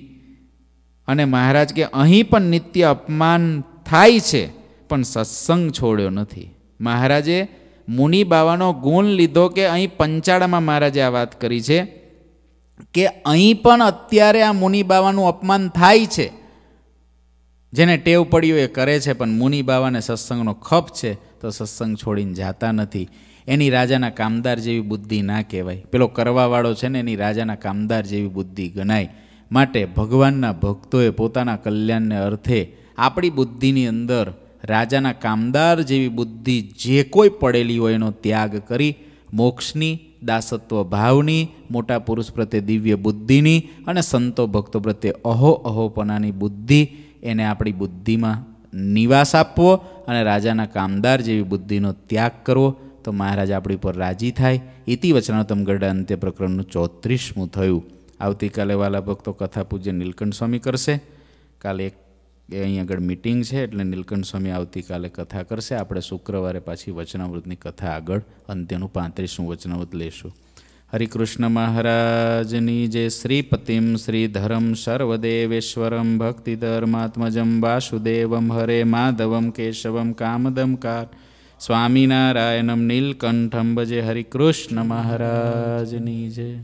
અને મહારાજ કે, અહીં પણ નિત્ય અપમાન થાય છે. પણ સત્સંગ છોડ્યો નથી. મહારાજે મુનિ બાવાનો ગુણ લીધો કે અહીં પંચાળામાં મહારાજે આ વાત કરી છે કે અહીં પણ અત્યારે આ મુનિ બાવાનું અપમાન થાય છે. જેને ટેવ પડ્યો એ કરે છે, પણ મુનિ બાવાને સત્સંગનો ખપ છે તો સત્સંગ છોડીને જાતા નથી. એની રાજાના કામદાર જેવી બુદ્ધિ ના કહેવાય. પેલો કરવાવાળો છે ને, એની રાજાના કામદાર જેવી બુદ્ધિ ગણાય. માટે ભગવાનના ભક્તોએ પોતાના કલ્યાણને અર્થે આપણી બુદ્ધિની અંદર રાજાના કામદાર જેવી બુદ્ધિ જે કોઈ પડેલી હોય એનો ત્યાગ કરી મોક્ષની, દાસત્વ ભાવની, મોટા પુરુષ પ્રત્યે દિવ્ય બુદ્ધિની અને સંતો ભક્તો પ્રત્યે અહો અહોપનાની બુદ્ધિ એને આપણી બુદ્ધિમાં નિવાસ આપવો અને રાજાના કામદાર જેવી બુદ્ધિનો ત્યાગ કરવો. તો મહારાજ આપણી પર રાજી થાય. ઇતિ વચનાતમ ગઢ અંત્ય પ્રકરણનું ચોત્રીસમું થયું. આવતીકાલે વાલા ભક્તો કથા પૂજ્ય નીલકંઠ સ્વામી કરશે. કાલે એક એ અહીં આગળ મિટિંગ છે એટલે નીલકંઠ સ્વામી આવતીકાલે કથા કરશે. આપણે શુક્રવારે પાછી વચનામૃતની કથા આગળ, અંત્યનું પાંત્રીસનું વચનામૃત લેશું. હરિકૃષ્ણ મહારાજની જે શ્રીપતિમ શ્રીધરમ સર્વદેવેશ્વરમ ભક્તિધર્માત્મજમ વાસુદેવમ હરે માધવમ કેશવમ કામદમ કાર. સ્વામિનારાયણમ નીલકંઠમ. ભજે હરિકૃષ્ણ મહારાજની જય.